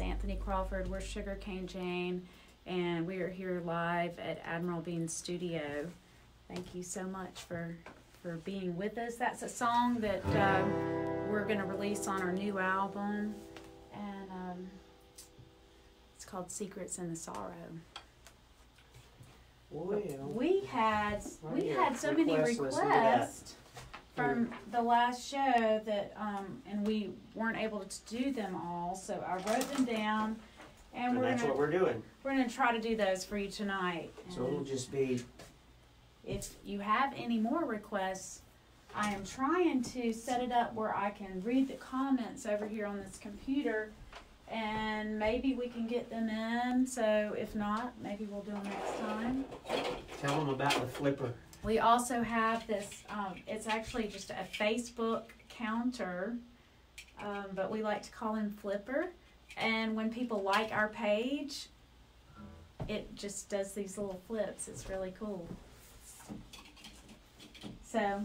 is Anthony Crawford. We're Sugarcane Jane, and we are here live at Admiral Bean Studio. Thank you so much for for being with us. That's a song that uh, we're going to release on our new album, and um, it's called Secrets in the Sorrow. Well, We had we had so many requests, from the last show that um and we weren't able to do them all, so I wrote them down and and we're that's gonna what we're doing. we're gonna try to do those for you tonight. So it'll And just be if you have any more requests, I am trying to set it up where I can read the comments over here on this computer and maybe we can get them in. So if not, maybe we'll do them next time. tell them about the flipper. We also have this, um, it's actually just a Facebook counter, um, but we like to call him Flipper. And when people like our page, it just does these little flips. It's really cool. So,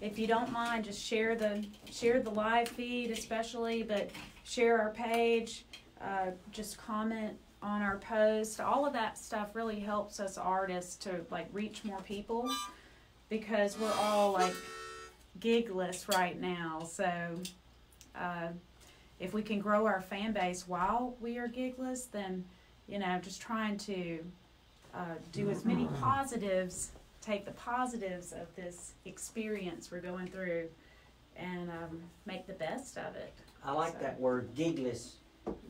if you don't mind, just share the share the live feed, especially, but share our page. Uh, just comment on our post. All of that stuff really helps us artists to like reach more people because we're all like gigless right now. So uh, if we can grow our fan base while we are gigless, then you know just trying to uh, do as many positives, take the positives of this experience we're going through, and um, make the best of it. I like So- that word, gigless.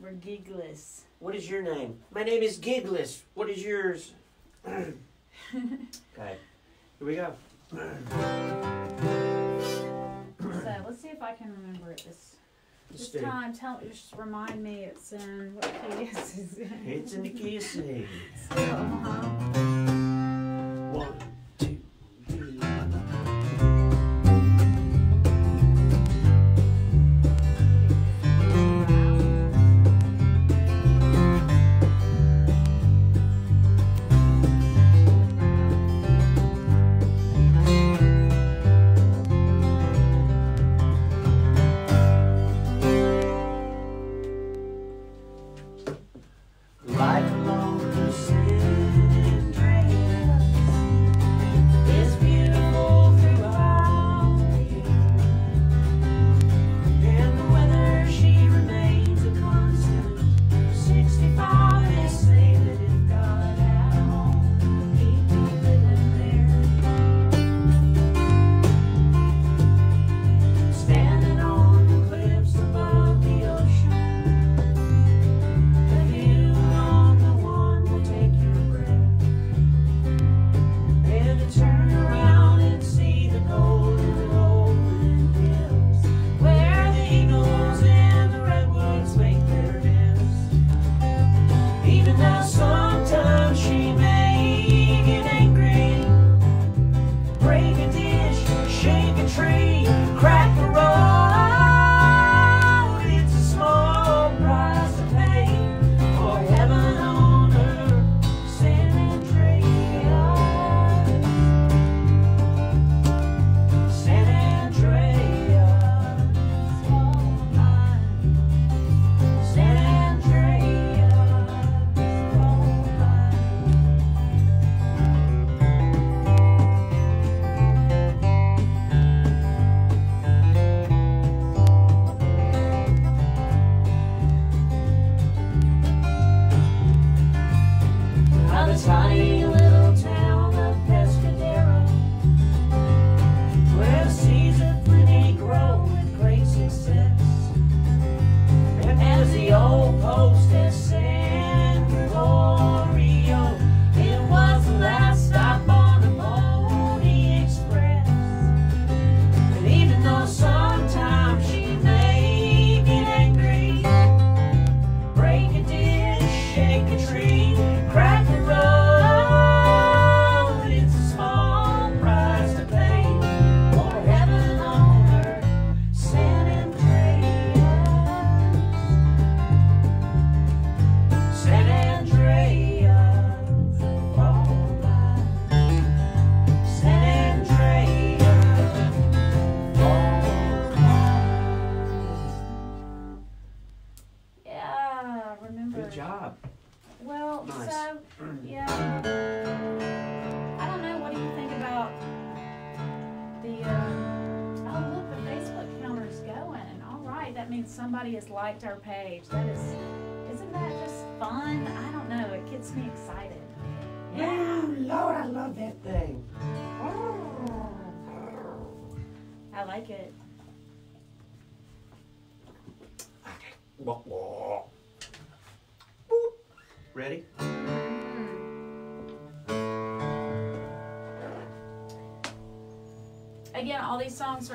We're gigless. What is your name? My name is Gigless. What is yours? okay. Here we go. So let's see if I can remember it this Let's this do. time. Tell just remind me it's in what key is it in? It's in the key of C. Still Omaha. One,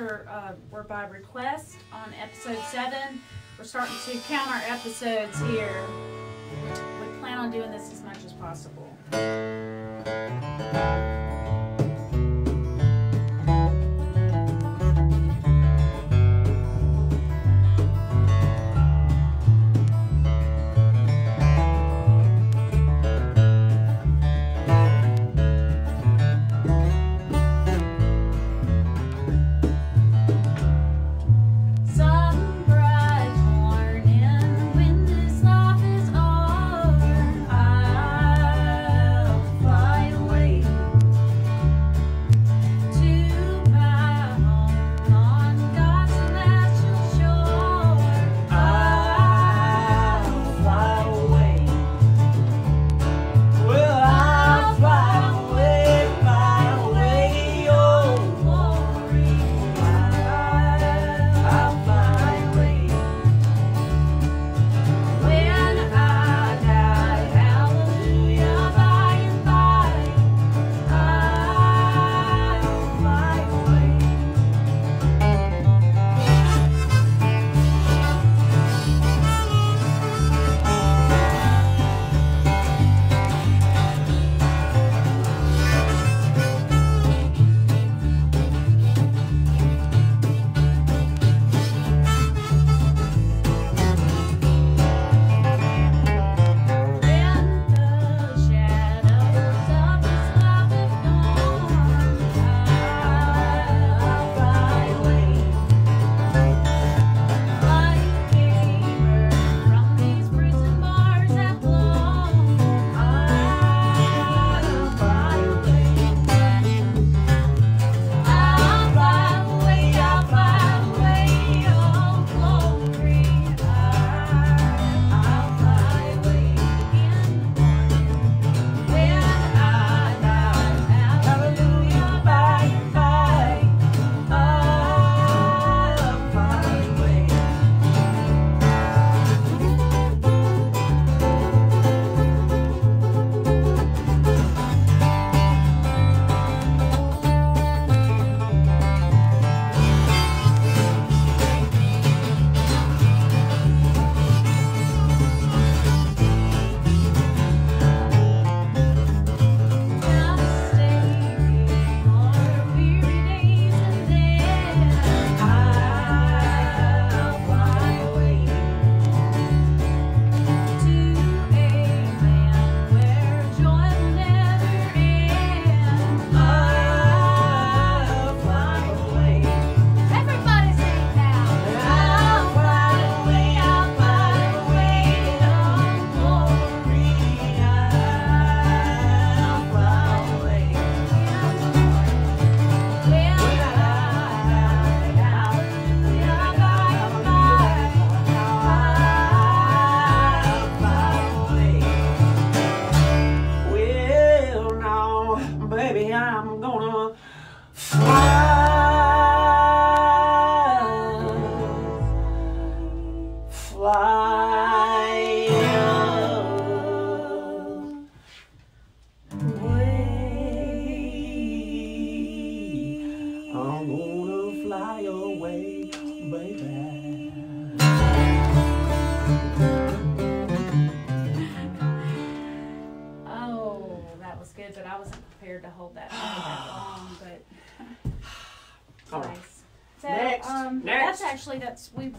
are uh, were by request on episode seven. We're starting to count our episodes here. We plan on doing this as much as possible.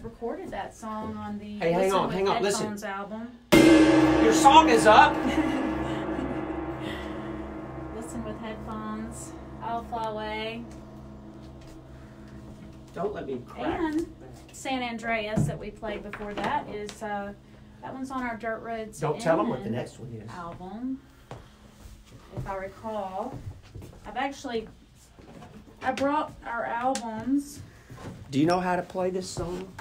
recorded that song on the Hey, hang on, hang on, listen. album. Your song is up. listen with headphones. I'll fly away. Don't let me crack. And San Andreas that we played before that is uh, that one's on our Dirt Roads. Don't tell them what the next one is. Album, if I recall, I've actually I brought our albums. Do you know how to play this song?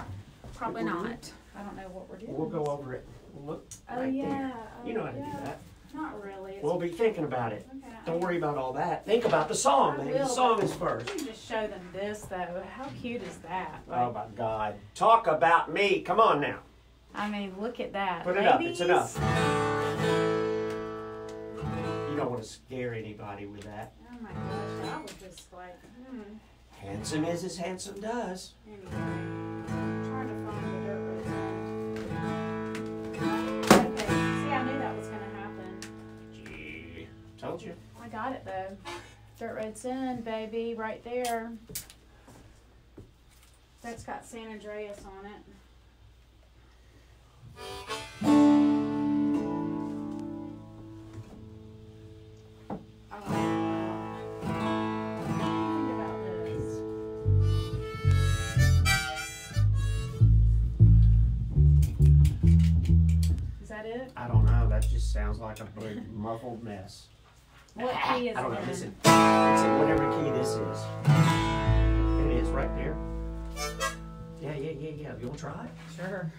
Probably not. I don't know what we're doing. We'll go over it. Look Oh right yeah. there. oh, You know how to yeah. do that. Not really. It's We'll be thinking about it. okay. Don't worry about all that. Think about the song, I baby. The will, song but- is first. Let me just show them this though. How cute is that? Oh my God. Talk about me. Come on now. I mean, look at that. Put it up. It's Ladies. enough. You don't want to scare anybody with that. Oh my gosh, I was just like, hmm. Handsome is as handsome does. Anyway, Told you. I got it though. Dirt Road's in, baby, right there. That's got San Andreas on it. I like that. Think about this. Is that it? I don't know. That just sounds like a big muffled mess. What key is I don't know. Listen. Whatever key this is. It is right there. Yeah, yeah, yeah, yeah. You want to try it? Sure.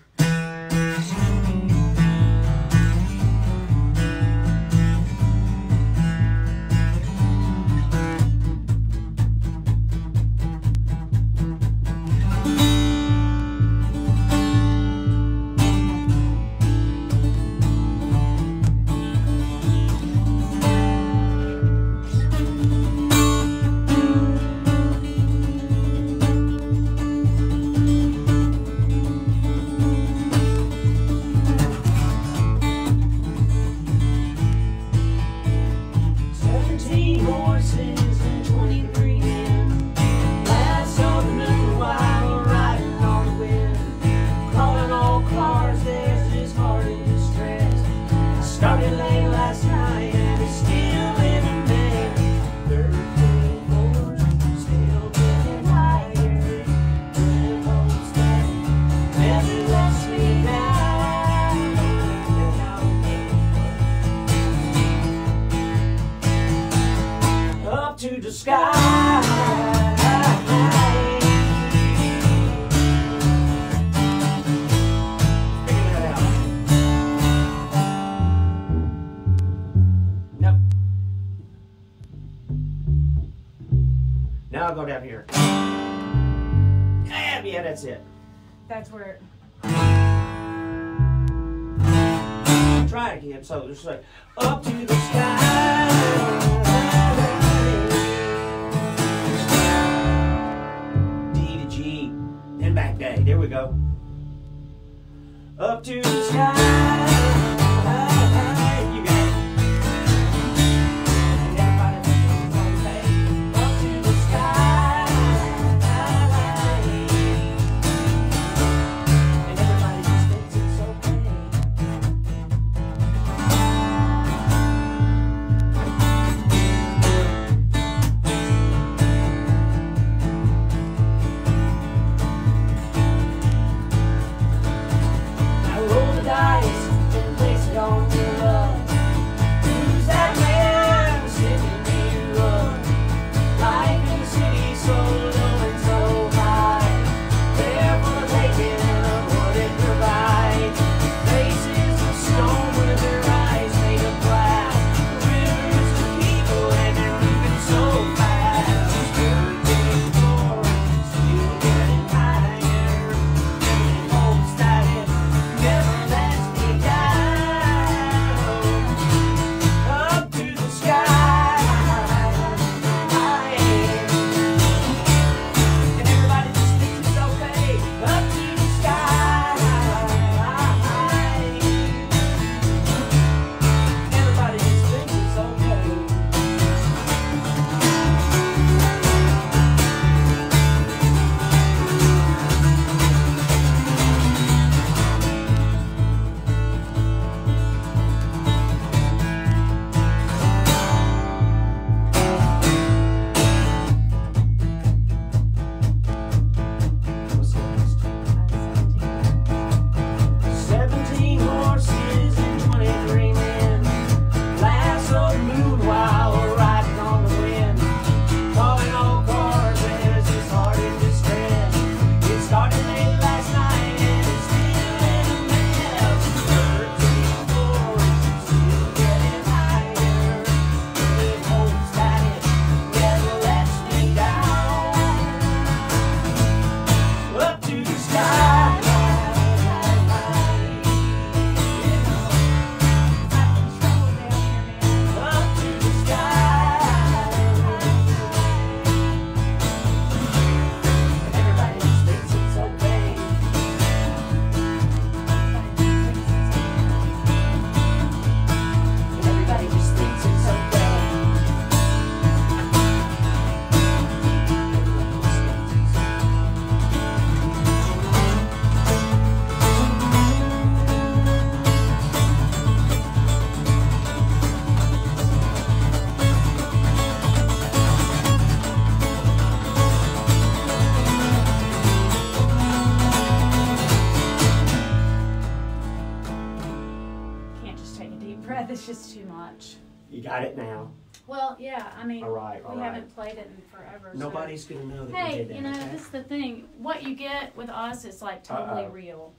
Nobody's gonna know that we Hey, did that. you know, okay? this is the thing. What you get with us is like totally Uh-oh. real.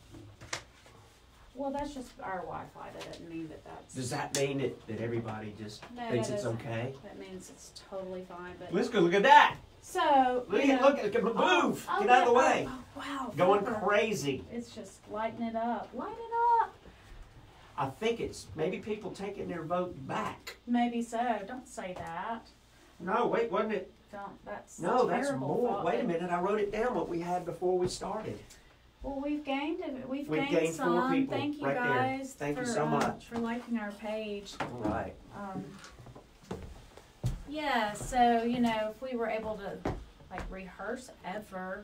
Well, that's just our Wi-Fi. That doesn't mean that that's. Does that mean that, that everybody just No, thinks it's doesn't. okay? That means it's totally fine. But Let's go look at that. so Look at know, look at oh, move. oh, oh, Get out of the oh, way. Oh, oh, wow. Going crazy. It's just lighting it up. Light it up. I think it's maybe people taking their vote back. Maybe so. Don't say that. No, wait, wasn't it? That's No, that's more. thought, Wait a minute, I wrote it down what we had before we started. Well, we've gained. We've, We've gained, gained four some. people Thank you right there. guys. Thank you for, so um, much. for liking our page. All right. Um, yeah, so you know, if we were able to like rehearse ever,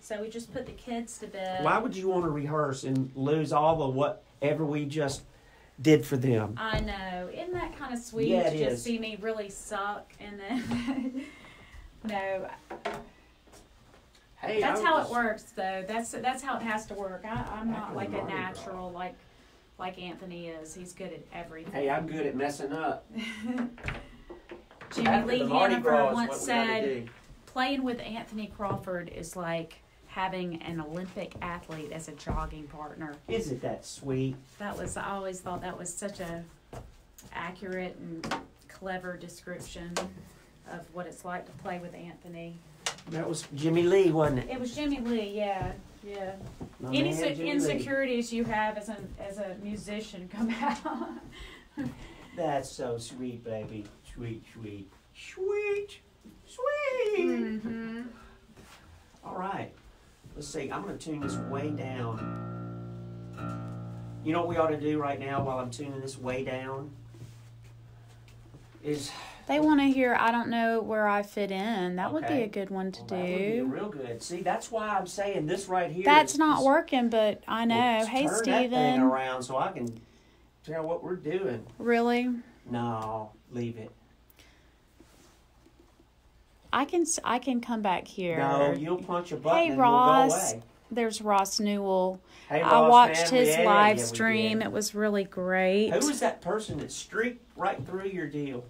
so we just put the kids to bed. Why would you want to rehearse and lose all the whatever we just did for them? I know, isn't that kind of sweet Yeah, to it just is. see me really suck and then. no, Hey, that's how was- it works, though. That's that's how it has to work. I, I'm not like a natural like like Anthony is. He's good at everything. Hey, I'm good at messing up. Jimmy After Lee the Mardi Hanover Gras is once what we gotta said, playing with Anthony Crawford is like having an Olympic athlete as a jogging partner. Isn't that sweet? That was I always thought that was such a accurate and clever description of what it's like to play with Anthony. That was Jimmy Lee, wasn't it? It was Jimmy Lee, yeah, yeah. My Any man, se- Jimmy Lee. insecurities you have as a as a musician come out. That's so sweet, baby. Sweet, sweet, sweet, sweet. mm-hmm. All right. Let's see. I'm going to tune this way down. You know what we ought to do right now while I'm tuning this way down? Is They want to hear I don't know where I fit in. That would be a good one to well, that would be do. real good. See, that's why I'm saying this right here. That's is- not is- working, but I know. hey, turn that thing around so I can tell what we're doing. Really? No, leave it. I can I can come back here. No, you'll punch a button Hey, and Ross. we'll go away. There's Ross Newell. Hey, I Ross, watched man, his live stream. It was really great. Who was that person that streaked right through your deal?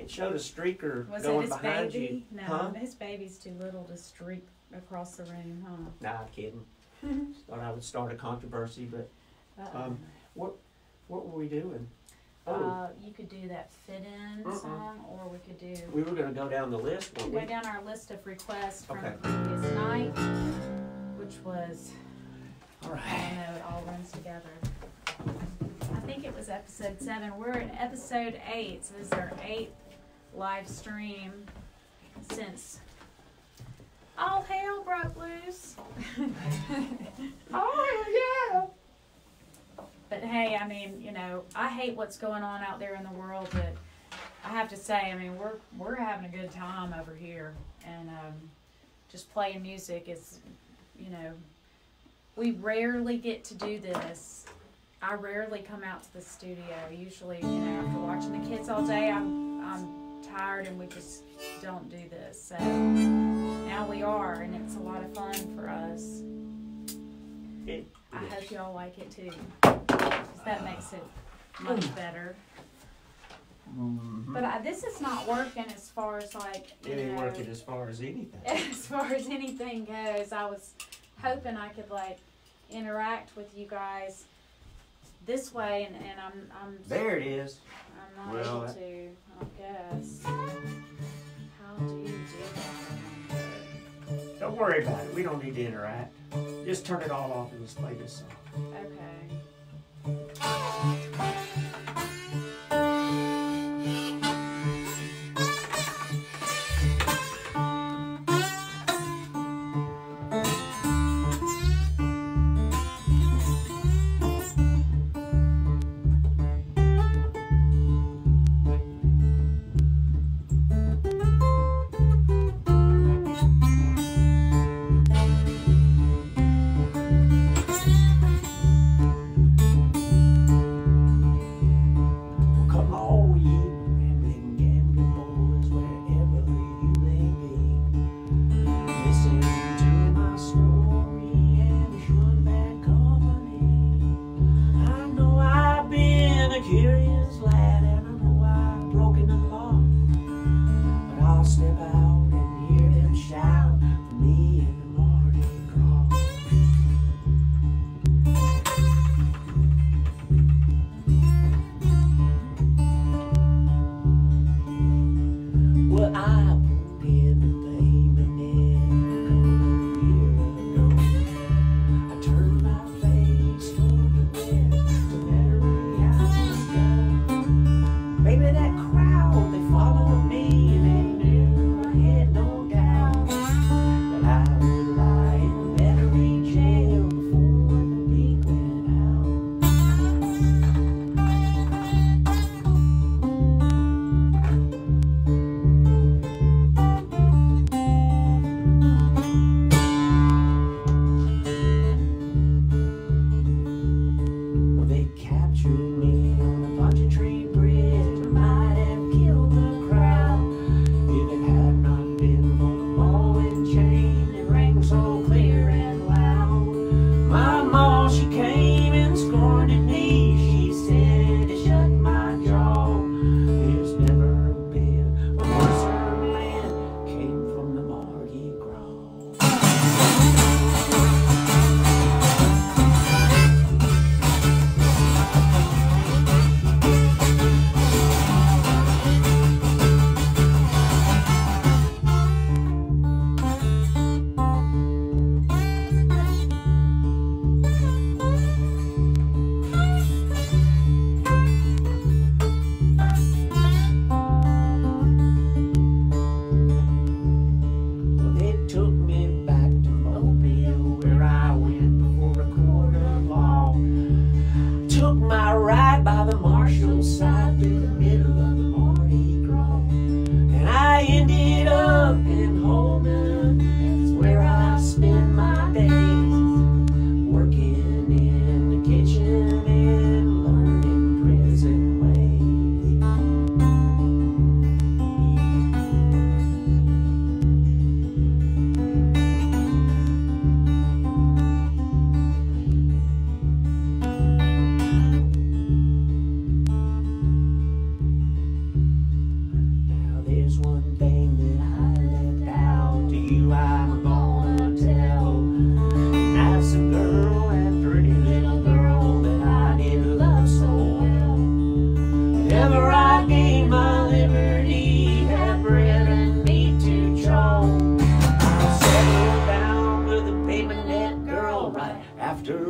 It showed a streaker Was going it his behind baby? you. No, Huh? his baby's too little to streak across the room, huh? Nah, kidding. Thought I would start a controversy, but Uh-oh. Um, what what were we doing? Oh, uh, you could do that fit in Mm-mm. song, or we could do we were gonna go down the list, go we? down our list of requests from Okay. the previous night, which was All right. I don't know, it all runs together. I think it was episode seven. We're in episode eight, so this is our eighth live stream since all hell broke loose. Oh yeah. But hey, I mean, you know, I hate what's going on out there in the world, but I have to say, I mean, we're we're having a good time over here, and um, just playing music is, you know, we rarely get to do this. I rarely come out to the studio. Usually, you know, after watching the kids all day, I'm I'm tired, and we just don't do this. So now we are, and it's a lot of fun for us. It, I hope y'all like it too. that makes it much better. Mhm. But I, this is not working as far as like It ain't know, working as far as anything. as far as anything goes. I was hoping I could like interact with you guys this way, and, and I'm I'm There it is. I'm not Well, able to. I guess. How do you do that? Don't worry about it. We don't need to interact. Just turn it all off and just play this song. Okay.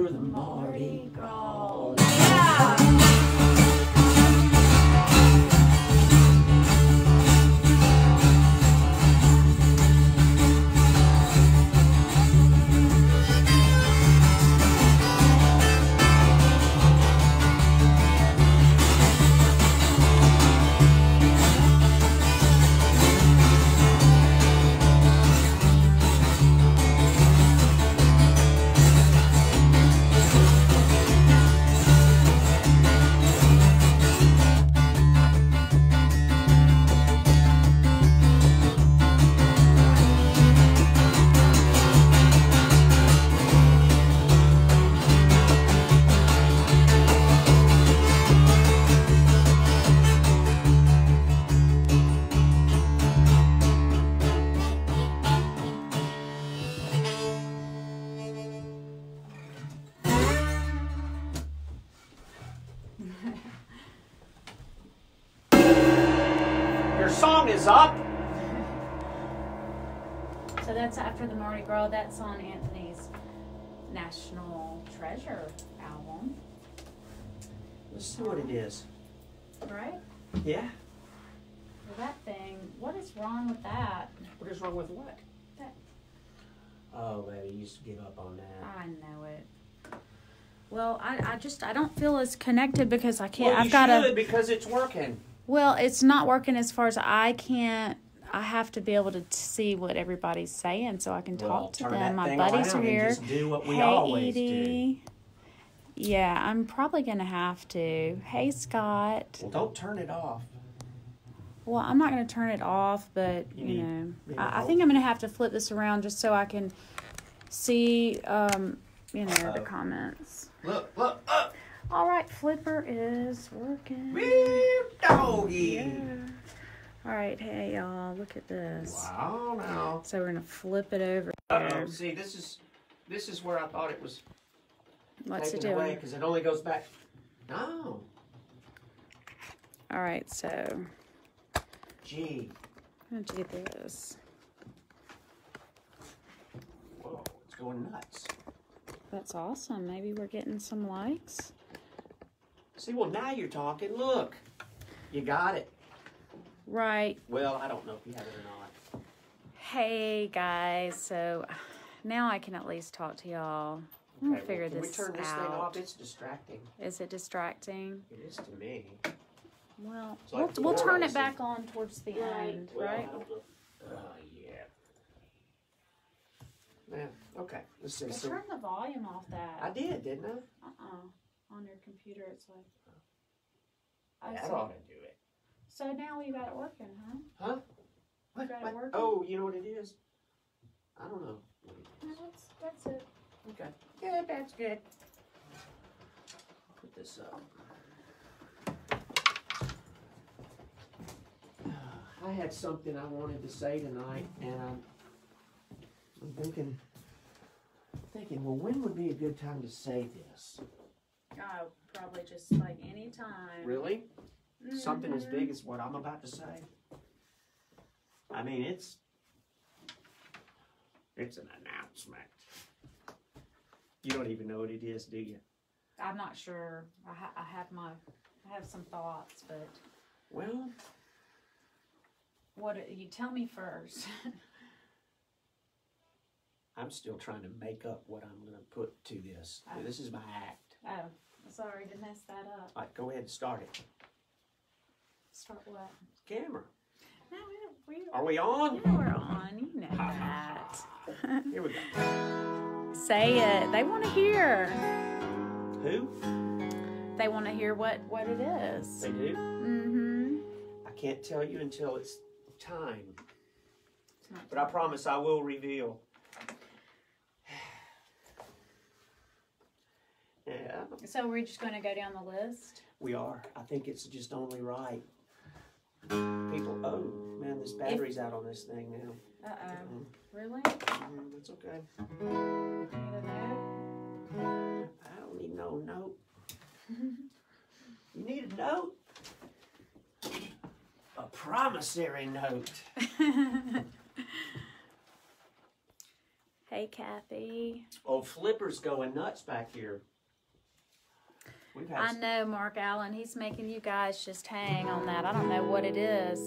The Mardi Gras. That's on Anthony's National Treasure album, Let's see what it uh, is. right? Yeah. Well, that thing. What is wrong with that? What is wrong with what? That- Oh, baby, you used to give up on that. I know it. Well, I, I just I don't feel as connected because I can't. well, I've you got should to. because it's working. Well, it's not working as far as I can't. I have to be able to see what everybody's saying so I can Well, talk to them. My buddies are here. Just do what we hey, always do. Edie. Yeah, I'm probably gonna have to. Hey, Scott. Well, don't turn it off. Well, I'm not gonna turn it off, but You you, know. I, I think I'm gonna have to flip this around just so I can see, um, you know, the Uh-oh. comments. Look, look, up. All right, Flipper is working. Wee doggy. Yeah. All right, hey y'all, look at this. Wow, now. So we're gonna flip it over. Uh oh. See, this is this is where I thought it was What's it doing? because it only goes back. No. All right, so Gee. how did you get this? Whoa, it's going nuts. That's awesome. Maybe we're getting some likes. See, well, now you're talking. Look. You got it. Right. Well, I don't know if you have it or not. Hey guys, so now I can at least talk to y'all. I'm Okay, figure well, this we turn this out. thing off? It's distracting. Is it distracting? It is to me. Well, like we'll, we'll turn it back on towards the end, Well, right? Oh, yeah. Yeah, okay. Let's see. Well, So, turn the volume off that. I did, didn't I? Uh-uh. On your computer, it's like. I That see. ought to do it. So now we got it working, huh? Huh? What? Got it working? Oh, you know what it is? I don't know. No, that's that's it. Okay. Good, that's good. Put this up. I had something I wanted to say tonight, and I'm, I'm thinking, thinking, well, when would be a good time to say this? Oh, probably just like any time. Really? Something as big mm-hmm. as what I'm about to say? I mean, it's it's an announcement. You don't even know what it is, do you? I'm not sure. I, ha- I have my, I have some thoughts, but Well, what you tell me first. I'm still trying to make up what I'm going to put to this. Oh. This is my act. oh, sorry to mess that up. All right, go ahead and start it. Start what? Camera. No, we, we, Are we on? yeah, we're on. You know that. Here we go. Say it. They want to hear. Who? They want to hear what what it is. They do? Mm-hmm. I can't tell you until it's time. It's But I promise I will reveal. Yeah, So we're just going to go down the list. we are. I think it's just only right. People, oh, man, this battery's out on this thing now. Uh-oh. Really? That's okay. I don't need no note. you need a note? A promissory note. hey, Kathy. Oh, Flipper's going nuts back here. I know, Mark Allen. He's making you guys just hang on that. I don't know what it is.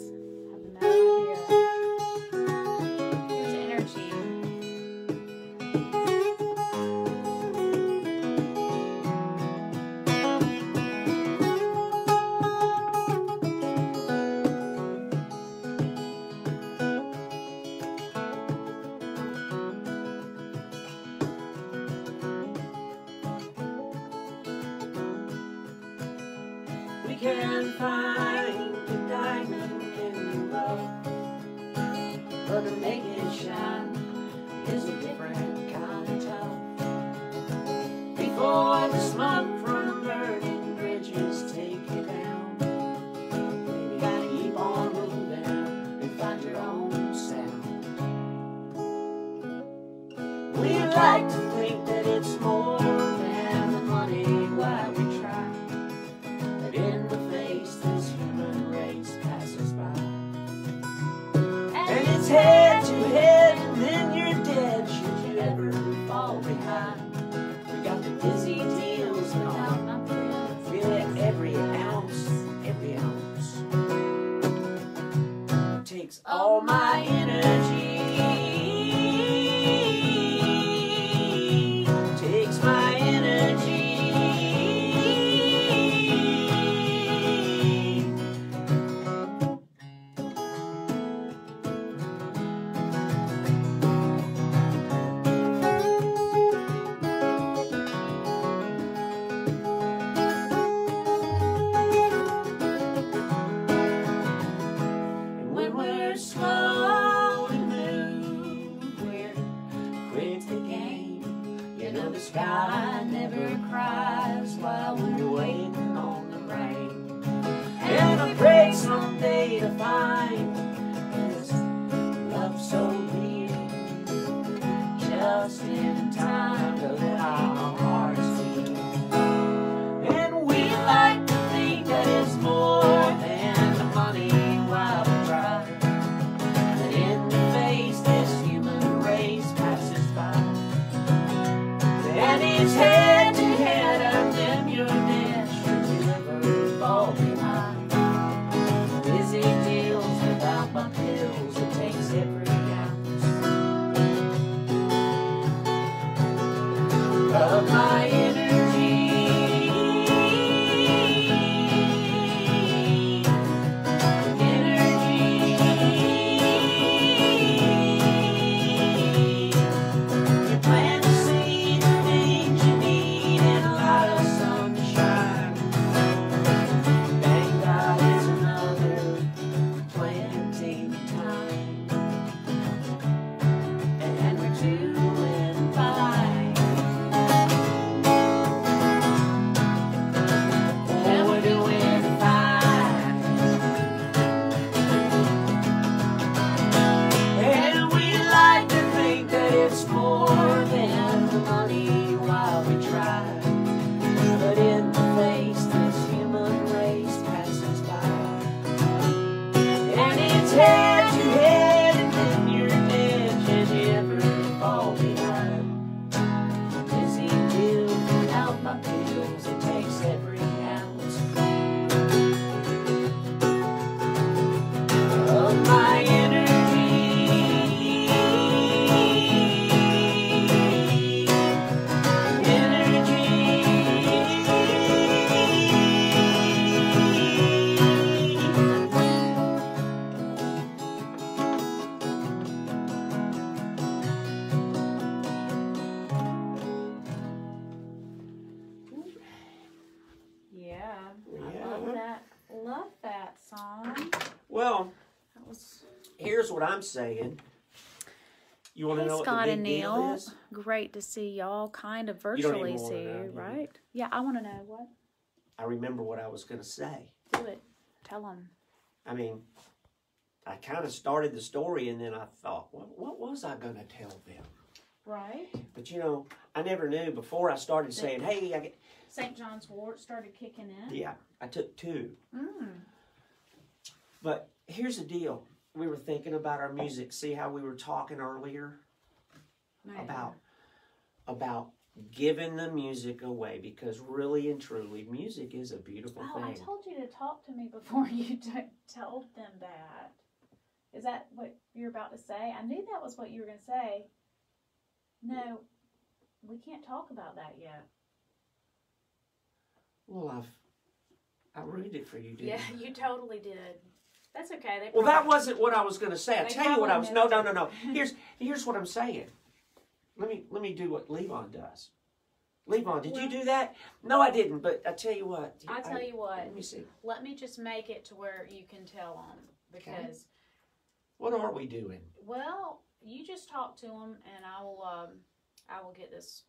the sky never cries while we're waiting on the rain. And I pray someday to find. saying. You want to hey, know Scott and Neil. Great to see y'all kind of virtually you see you, right? Yeah, I want to know what. I remember what I was going to say. Do it. Tell them. I mean, I kind of started the story and then I thought, what, what was I going to tell them? Right. But you know, I never knew before I started saying, hey, I get. St. John's wort started kicking in. Yeah, I took two. Mm. But here's the deal we were thinking about our music. See how we were talking earlier about about giving the music away because really and truly, music is a beautiful Oh, I told you to talk to me before you t- told them that. Is that what you're about to say? I knew that was what you were going to say. No, we can't talk about that yet. Well, I've I ruined it for you, didn't Yeah, you totally did. That's okay. They Well, that wasn't what I was going to say. I tell you what I was. No, no, no, no. Here's here's what I'm saying. Let me let me do what Levon does. Levon, did you do that? No, I didn't. But I tell you what. I tell you what. Let me see. Let me just make it to where you can tell them because, What are we doing? well, you just talk to them and I will. Um, I will get this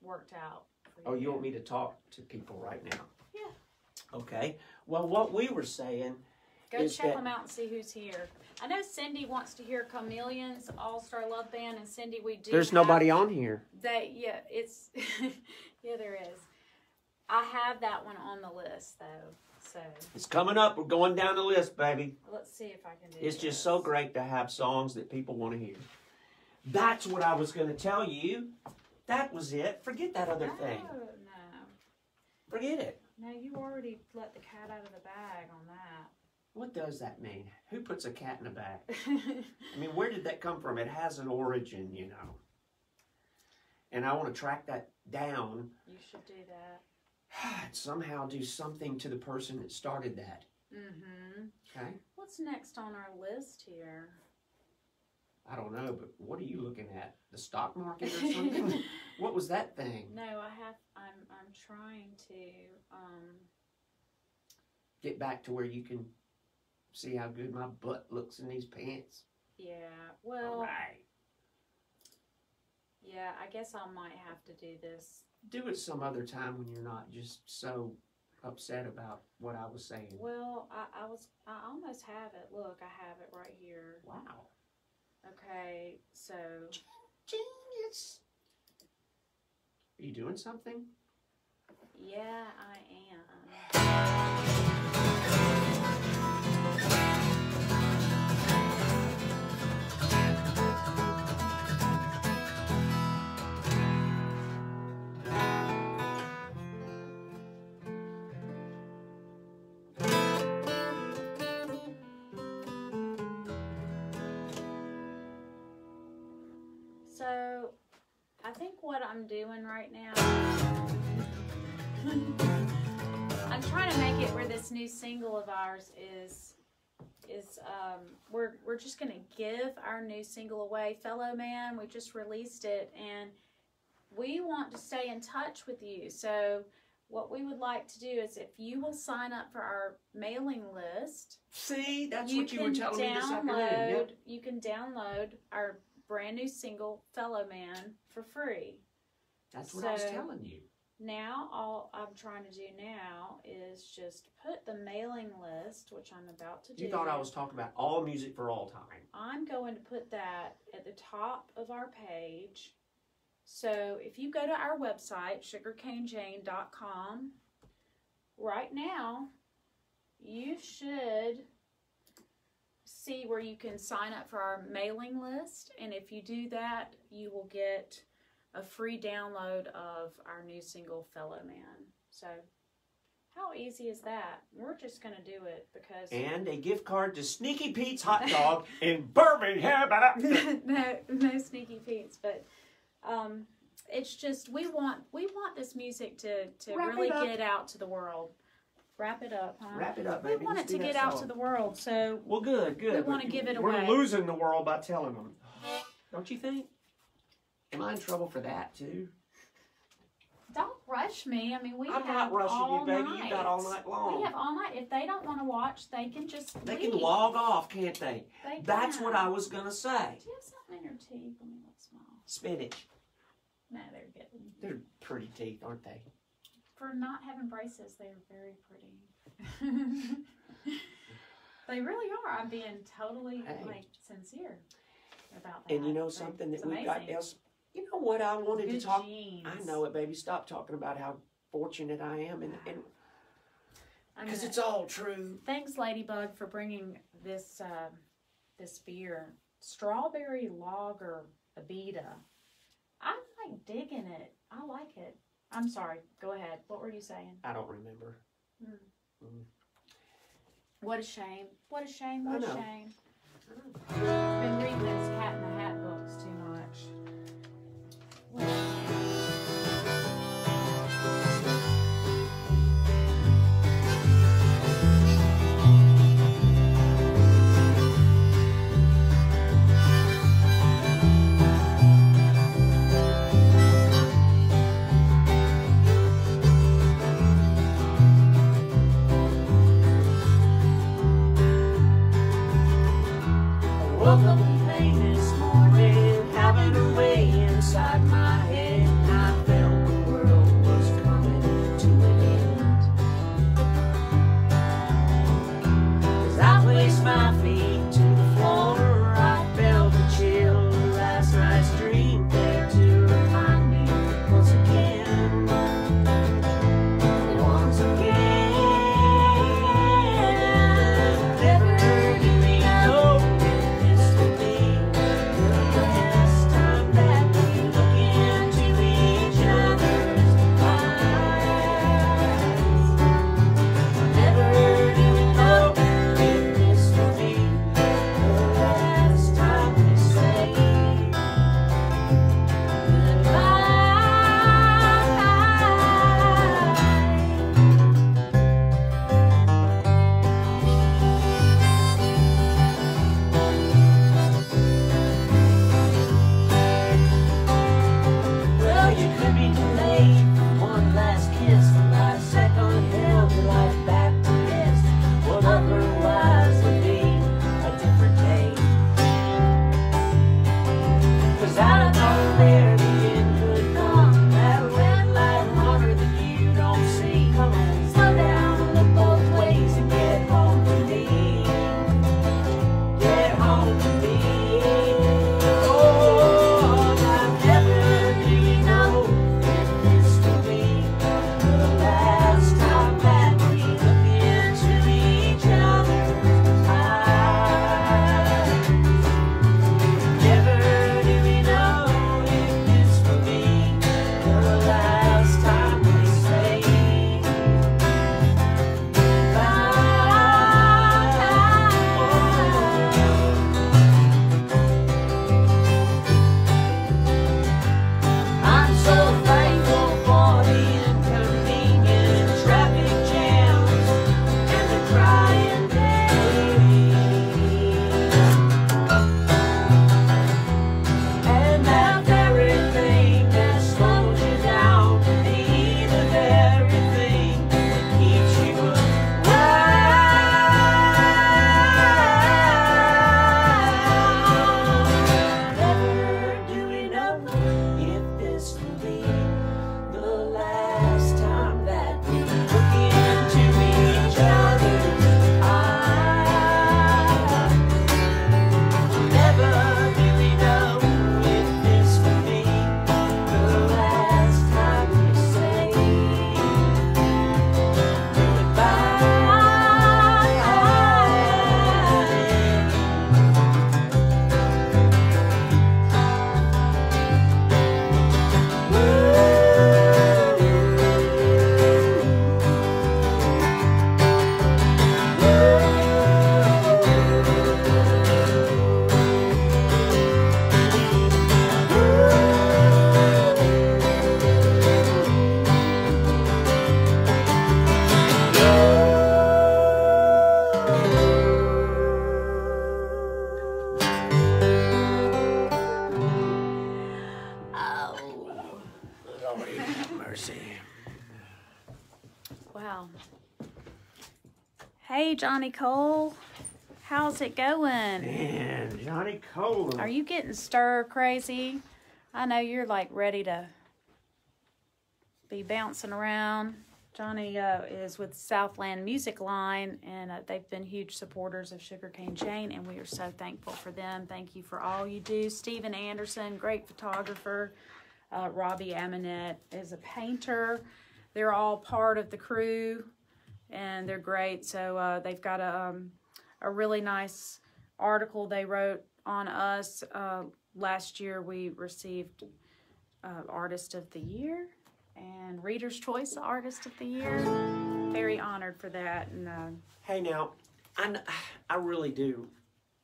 worked out. For Oh, you want me to talk to people right now? Yeah. Okay. Well, what we were saying. Go is check that- them out and see who's here. I know Cindy wants to hear Chameleons All Star Love Band, and Cindy, we do. There's have- nobody on here. They yeah, it's yeah, there is. I have that one on the list though, so It's coming up. We're going down the list, baby. let's see if I can do. It's just this. so great to have songs that people want to hear. That's what I was going to tell you. That was it. Forget that other thing. Oh, no, Forget it. no, you already let the cat out of the bag on What does that mean? Who puts a cat in a bag? I mean, where did that come from? It has an origin, you know. And I want to track that down you should do that. somehow do something to the person that started that. Mm-hmm. Okay? What's next on our list here? I don't know, but what are you looking at? The stock market or something? what was that thing? No, I have. I'm. I'm trying to. Um. Get back to where you can see how good my butt looks in these pants. Yeah. Well. right. Yeah. I guess I might have to do this. Do it some other time when you're not just so upset about what I was saying. Well, I, I was. I almost have it. Look, I have it right here. Wow. Okay. So. Genius. Are you doing something? Yeah, I am. So, I think what I'm doing right now. I'm trying to make it where this new single of ours is is um we're we're just gonna give our new single away, Fellow Man. We just released it and we want to stay in touch with you. So what we would like to do is if you will sign up for our mailing list, See, that's what you were telling me this afternoon. download Yep. you can download our brand new single, Fellow Man, for free. That's what I was telling you. Now, all I'm trying to do now is just put the mailing list, which I'm about to do. You thought I was talking about all music for all time. I'm going to put that at the top of our page. So if you go to our website, sugarcanejane.com, right now, you should see where you can sign up for our mailing list. And if you do that, you will get a free download of our new single, Fellow Man. So, how easy is that? We're just going to do it because. And a gift card to Sneaky Pete's Hot Dog in Birmingham. no, no sneaky Pete's, but um, it's just we want we want this music to to Wrap really get out to the world. Wrap it up, huh? Wrap it up, baby. we want it Let's to get out song. to the world, so Well, good, good. We but wanna give it away. We're away. losing the world by telling them. Don't you think? Am I in trouble for that too? don't rush me. I mean, we I'm have not rushing you, baby. night. You got all night long. We have all night. If they don't want to watch, they can just They leave. can log off, can't they? They That's can. what I was gonna say. Do you have something in your teeth? Let me look small. Spinach. No, they're good. They're pretty teeth, aren't they? for not having braces, they are very pretty. they really are. I'm being totally hey. like sincere about that. And you know something that we got else. You know what I wanted Good to talk. Genes. I know it, baby. Stop talking about how fortunate I am, and because it's all true. Thanks, Ladybug, for bringing this uh, this beer, strawberry lager abita. I'm like digging it. I like it. I'm sorry. Go ahead. What were you saying? I don't remember. Mm. Mm. What a shame. What a shame. What a shame. I've been reading those Cat in the Hat books too much. Well, Johnny Cole. How's it going? Man, Johnny Cole. Are you getting stir crazy? I know you're like ready to be bouncing around. Johnny uh, is with Southland Music Line, and uh, they've been huge supporters of Sugarcane Jane, and we are so thankful for them. Thank you for all you do. Stephen Anderson, great photographer. Uh, Robbie Aminet is a painter. They're all part of the crew and they're great. So uh, they've got a um, a really nice article they wrote on us. Uh, last year, we received uh, Artist of the Year and Reader's Choice Artist of the Year. Very honored for that. And uh, Hey, now, I, I really do.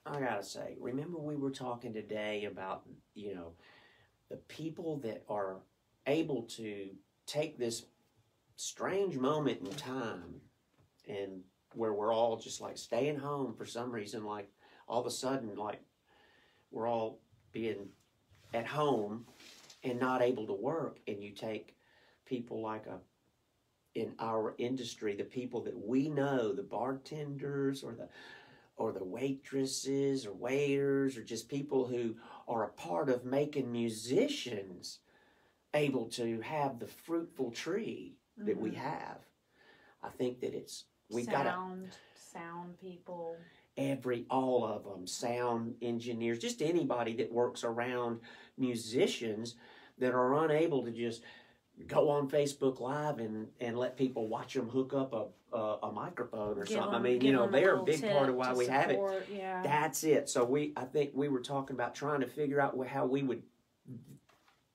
I gotta say, remember we were talking today about you know the people that are able to take this strange moment in time and where we're all just like staying home for some reason, like all of a sudden, like we're all being at home and not able to work, and you take people like a in our industry, the people that we know, the bartenders or the or the waitresses or waiters or just people who are a part of making musicians able to have the fruitful tree that we mm-hmm. have. I think that it's we got sound, sound people. every all of them sound engineers just anybody that works around musicians that are unable to just go on facebook live and and let people watch them hook up a a, a microphone or Give something i mean you know they're a big part of why we have it Yeah. that's it so we i think we were talking about trying to figure out how we would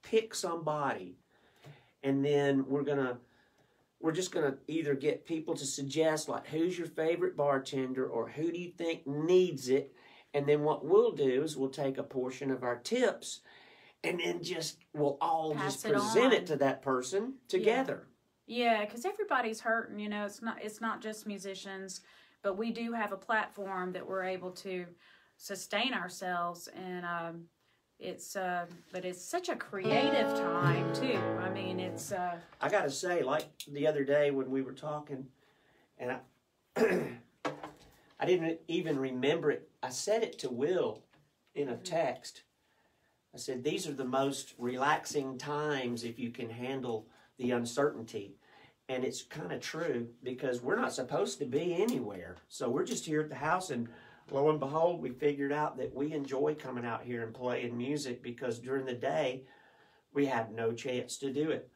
pick somebody and then we're gonna we're just gonna either get people to suggest like who's your favorite bartender or who do you think needs it and then what we'll do is we'll take a portion of our tips and then just we'll all Pass just it present on. it to that person together Yeah, because everybody's hurting. You know, it's not it's not just musicians, but we do have a platform that we're able to sustain ourselves, and um, it's uh, but it's such a creative time too. I mean, it's uh, I gotta say, like the other day when we were talking, and I, I didn't even remember it. I said it to Will in a text. I said, These are the most relaxing times if you can handle the uncertainty. And it's kind of true because we're not supposed to be anywhere. So we're just here at the house, and lo and behold, we figured out that we enjoy coming out here and playing music because during the day, we have no chance to do it.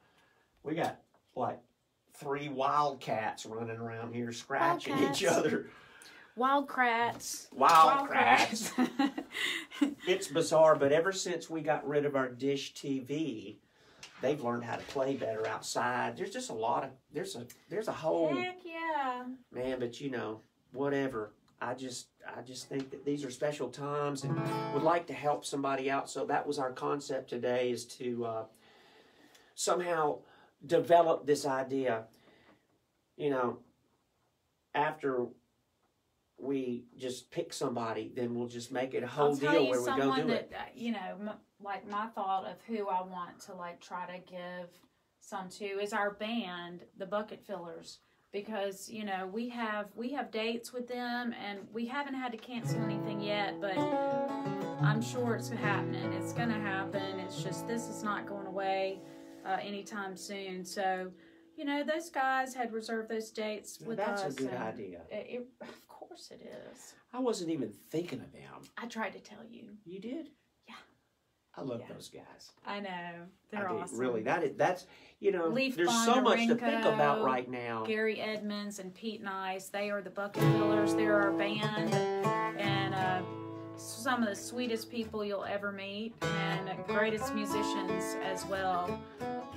We got like three wildcats running around here scratching each other. Wildcrats. Wildcats. Wildcrats. It's bizarre, but ever since we got rid of our dish TV, they've learned how to play better outside. There's just a lot of there's a there's a whole Heck yeah. man, but you know, whatever. I just I just think that these are special times and would like to help somebody out. So that was our concept today is to uh, somehow develop this idea. You know, after we just pick somebody, then we'll just make it a whole deal where we go do that it. uh, you know, m- like my thought of who I want to like try to give some to is our band, the Bucket Fillers, because you know we have we have dates with them and we haven't had to cancel anything yet, but I'm sure it's happening. It's gonna happen. It's just this is not going away uh, anytime soon. So. You know, those guys had reserved those dates with that's us. a good idea. It, it, of course it is. I wasn't even thinking of them. I tried to tell you. You did? I love Yeah. those guys. I know. They're I do. awesome. Really, that is that's you know, Leaf there's so much to think about right now. Gary Edmonds and Pete Nice. They are the Bucket Fillers. They're our band, and uh, some of the sweetest people you'll ever meet, and greatest musicians as well.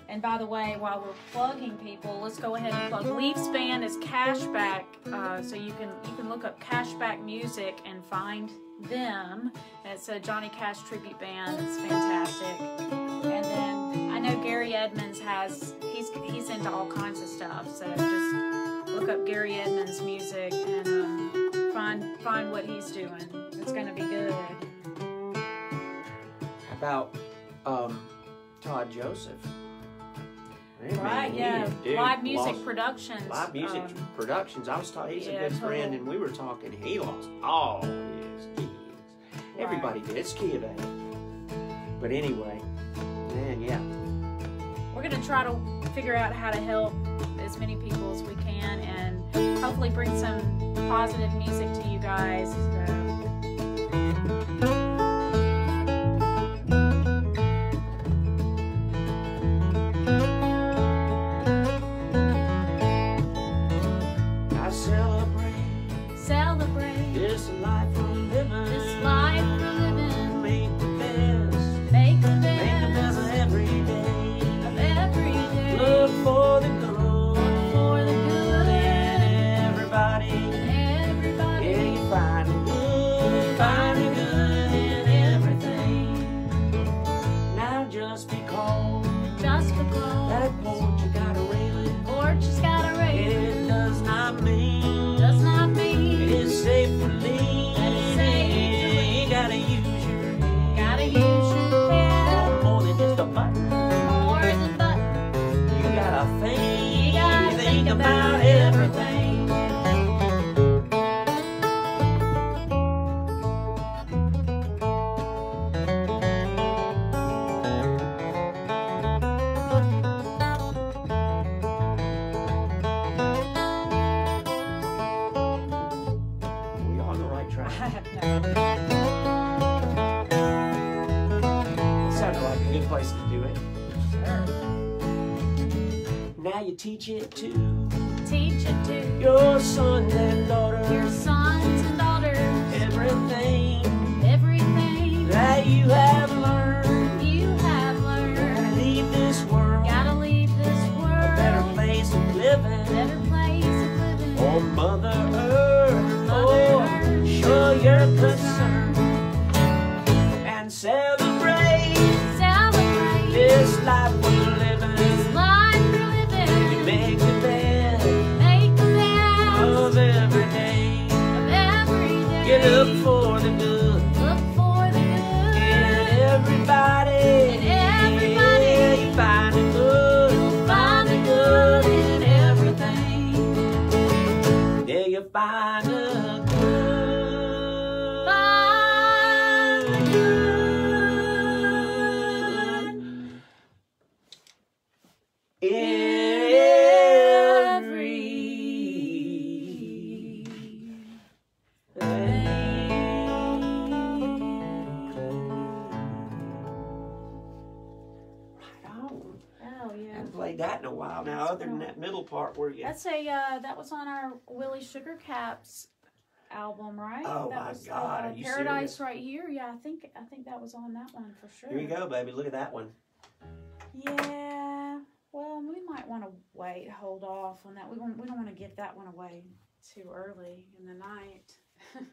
And by the way, while we're plugging people, let's go ahead and plug Leaf's band is Cashback, uh, so you can you can look up Cashback Music and find them. It's a Johnny Cash tribute band. It's fantastic. And then I know Gary Edmonds has he's he's into all kinds of stuff. So just look up Gary Edmonds music and um, find find what he's doing. It's gonna be good. How about um, Todd Joseph? Man, Right? he Yeah. dude, Live music lost- productions. Live music um, productions. I was talking. He's yeah, a good friend, and we were talking. He lost all his gigs. Everybody did. It's Bay. But anyway, man, yeah. we're gonna try to figure out how to help as many people as we can, and hopefully bring some positive music to you guys. So, teach it to Sugar Caps album, right? Oh, that my was, God, uh, are you Paradise serious? right here. Yeah, I think I think that was on that one for sure. Here you go, baby. Look at that one. Yeah. Well, we might want to wait, hold off on that. We don't, we don't want to give that one away too early in the night.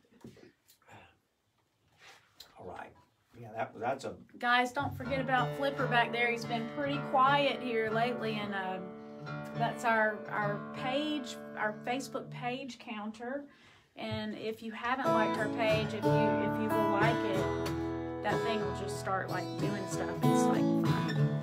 All right. Yeah, that that's a Guys, don't forget about Flipper back there. He's been pretty quiet here lately, and uh, that's our our page, our Facebook page counter. And if you haven't liked our page, if you if you will like it, that thing will just start like doing stuff. It's like fun.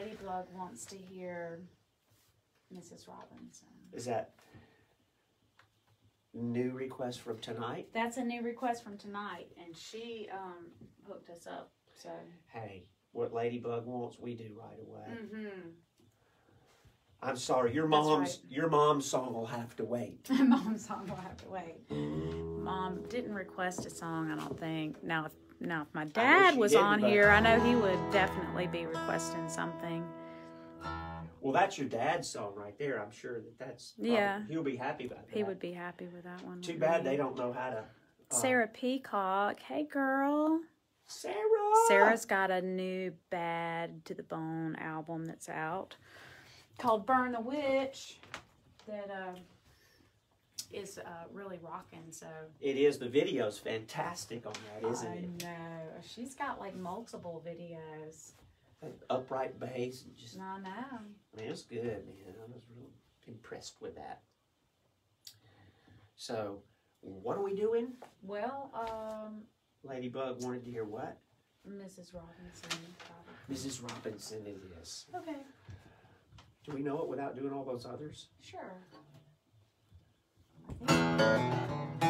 Way, uh, Ladybug wants to hear Mrs. Robinson. Is that new request from tonight? That's a new request from tonight, and she um, hooked us up. So. Hey, what Ladybug wants, we do right away. Mm-hmm. I'm sorry, your mom's your mom's song will have to wait. Mom's song will have to wait. Mom didn't request a song, I don't think. Now, if now if my dad was on here, I know he would definitely be requesting something. Well, that's your dad's song right there. I'm sure that that's probably- Yeah. He'll be happy about that. He would be happy with that one. Too bad me. they don't know how to. uh, Sarah Peacock, hey girl. Sarah. Sarah's got a new Bad to the Bone album that's out called Burn the Witch that uh, is uh, really rocking. So It is. The video's fantastic on that, isn't I it? know she's got like multiple videos. Upright bass and just I know. man, it's good, man. I was really impressed with that. So, what are we doing? Well, um, Ladybug wanted to hear what? Mrs. Robinson. Probably. Mrs. Robinson it is. Okay, Do we know it without doing all those others? sure. うん。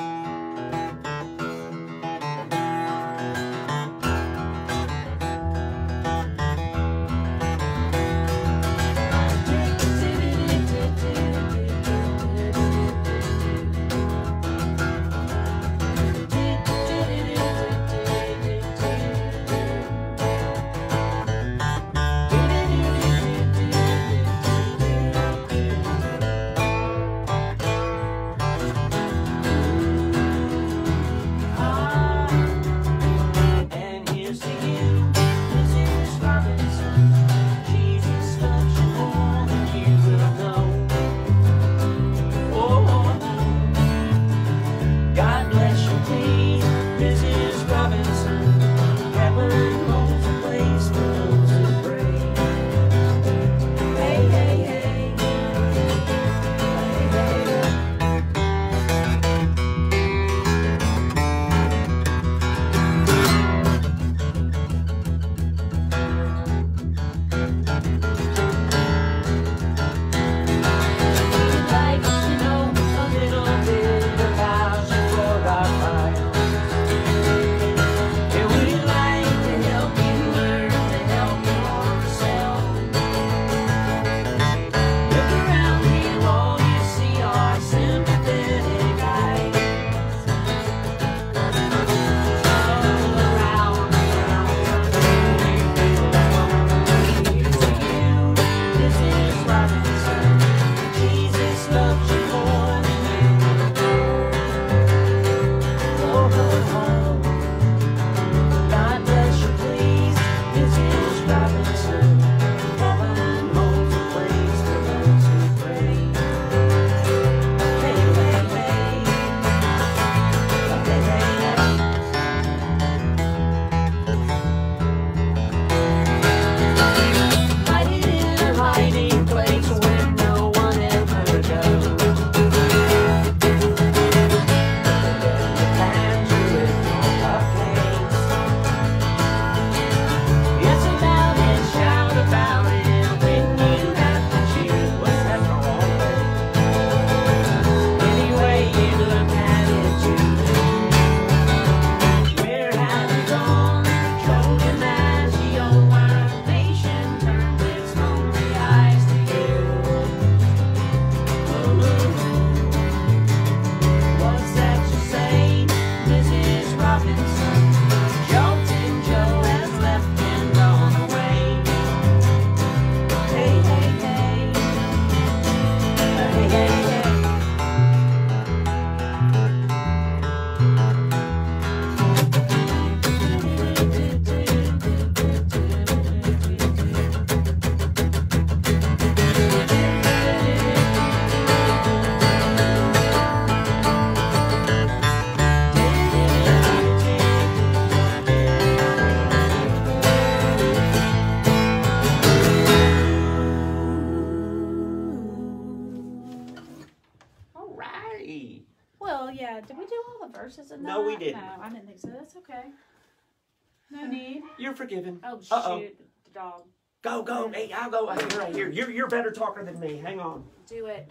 You're forgiven. Oh shoot, Uh-oh. the dog. Go, go. Hey, I'll go right here, right here. You're, you're better talker than me. Hang on. Do it.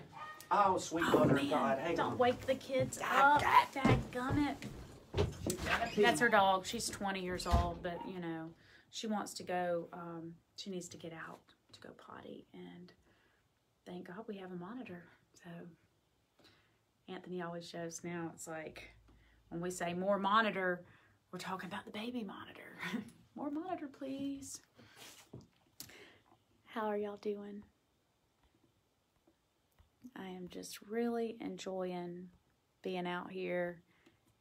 Oh, sweet Oh mother of God. Hang Don't on. wake the kids Dad, up. Dadgummit. She's. That's her dog. She's 20 years old, but you know, she wants to go. Um, she needs to get out to go potty, and thank God we have a monitor. So Anthony always shows now. It's like when we say more monitor, we're talking about the baby monitor. more monitor, please. How are y'all doing? I am just really enjoying being out here,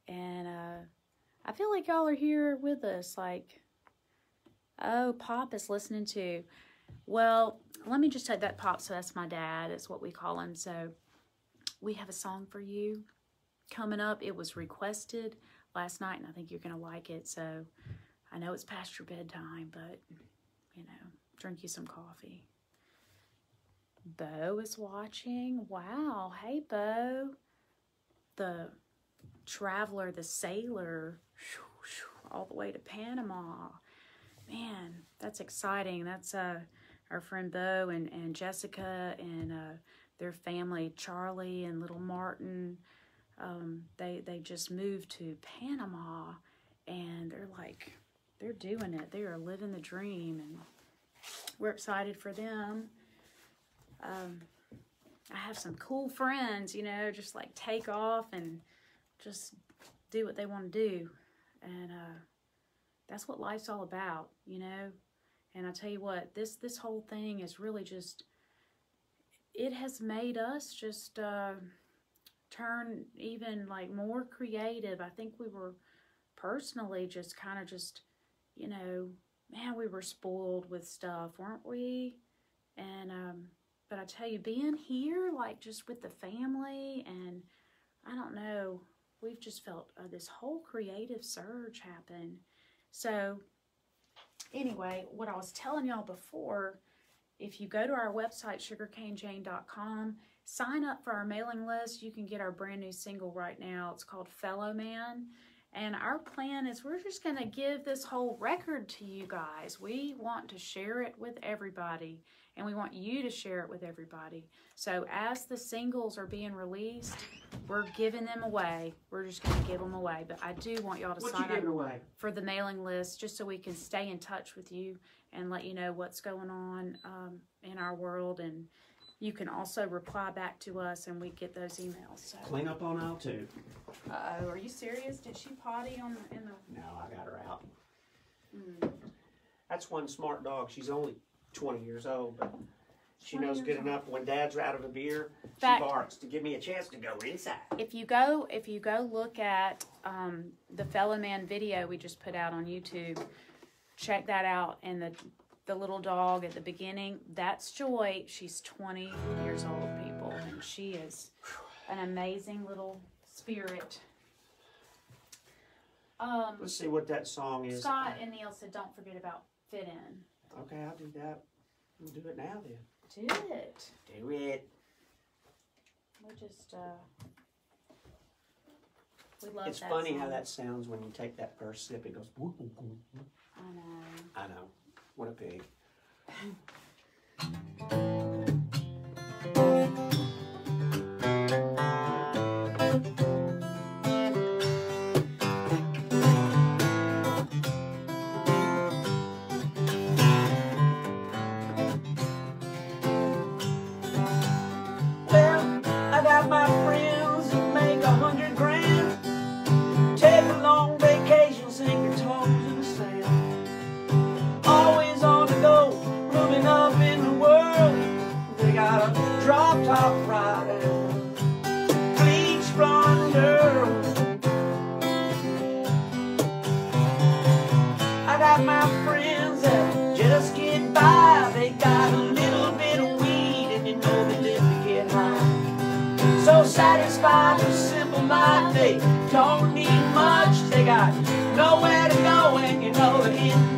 and uh, I feel like y'all are here with us. Like, oh, Pop is listening to. Well, let me just take that Pop. So that's my dad. Is what we call him. So we have a song for you coming up. It was requested last night, and I think you're gonna like it. So I know it's past your bedtime, but you know, drink you some coffee. Bo is watching. Wow. Hey, Bo. The traveler, the sailor, all the way to Panama. Man, that's exciting. That's uh, our friend Bo and, and Jessica and uh, their family, Charlie and little Martin. Um, they they just moved to Panama, and they're like, they're doing it. They are living the dream, and we're excited for them. Um, I have some cool friends, you know, just like take off and just do what they want to do. And uh, that's what life's all about, you know. And I tell you what, this this whole thing is really just it has made us just uh, turn even like more creative. I think we were personally just kind of just, you know, man, we were spoiled with stuff, weren't we? And um, but I tell you, being here, like just with the family, and I don't know, we've just felt uh, this whole creative surge happen. So, anyway, what I was telling y'all before, if you go to our website, sugarcanejane.com, sign up for our mailing list. You can get our brand new single right now. It's called Fellow Man. And our plan is we're just going to give this whole record to you guys. We want to share it with everybody, and we want you to share it with everybody. So, as the singles are being released, we're giving them away. We're just going to give them away. But I do want y'all to What sign up away? for the mailing list just so we can stay in touch with you and let you know what's going on um, in our world. And you can also reply back to us and we get those emails. So, Clean up on aisle two. uh, are you serious? Did she potty on the, in the? No, I got her out. Mm. That's one smart dog. She's only 20 years old, but she knows good old. enough when dad's out of a beer, Fact. she barks to give me a chance to go inside. If you go, if you go look at um, the Fellow Man video we just put out on YouTube, check that out. And the the little dog at the beginning, that's Joy. She's 20 years old, people, and she is an amazing little spirit. Um, Let's see what that song is. Scott and Neil said, "Don't forget about fit in." Okay, I'll do that. We'll do it now then. Do it. Do it. We just uh, we love It's funny song. how that sounds when you take that first sip. It goes. I know. I know. What my friends just get by. They got a little bit of weed and you know they live to get high. So satisfied with simple life, they don't need much. They got nowhere to go and you know they're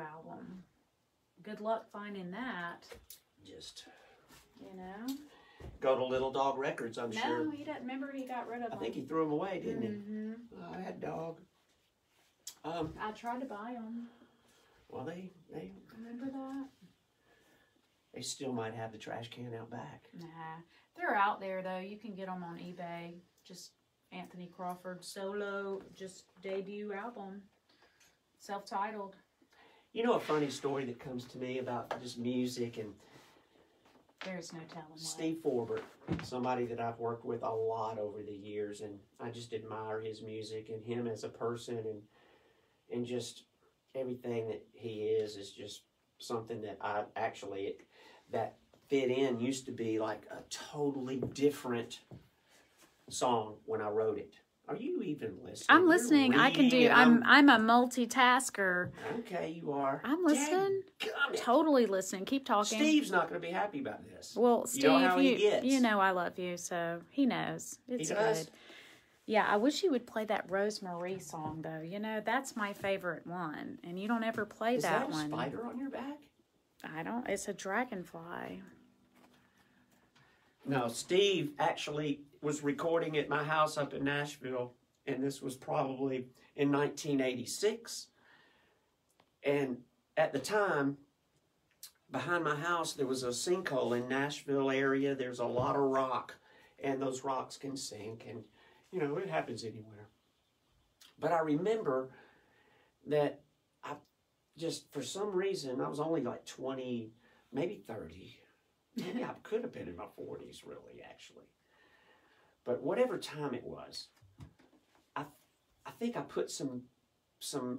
album. Good luck finding that. Just You know. go to Little Dog Records, I'm sure. no, sure. he doesn't. Remember, he got rid of them. I them. think he threw them away, didn't he? hmm Oh, I had dog. Um, I tried to buy them. well, they they Remember that? they still might have the trash can out back. Nah, they're out there though. You can get them on eBay. Just Anthony Crawford solo, just debut album, self-titled. You know a funny story that comes to me about just music and There's no telling. Steve Forbert, somebody that I've worked with a lot over the years, and I just admire his music and him as a person, and and just everything that he is is just something that I actually that fit in used to be like a totally different song when I wrote it. Are you even listening? I'm listening. I can do. I'm I'm a multitasker. okay. You are. I'm listening. Totally listening. Keep talking. Steve's not going to be happy about this. Well, You know how he you gets. you know I love you, so he knows. It's does? good. Yeah, I wish you would play that Rosemary song though. You know, that's my favorite one. And you don't ever play Is that, that a one. spider on your back? I don't it's a dragonfly. No, Steve actually was recording at my house up in Nashville, and this was probably in 1986. And at the time, behind my house, there was a sinkhole in Nashville area. There's a lot of rock, and those rocks can sink, and you know it happens anywhere. But I remember that I just for some reason I was only like 20, maybe 30. Maybe I could have been in my 40s, really, actually. But whatever time it was, I, I think I put some, some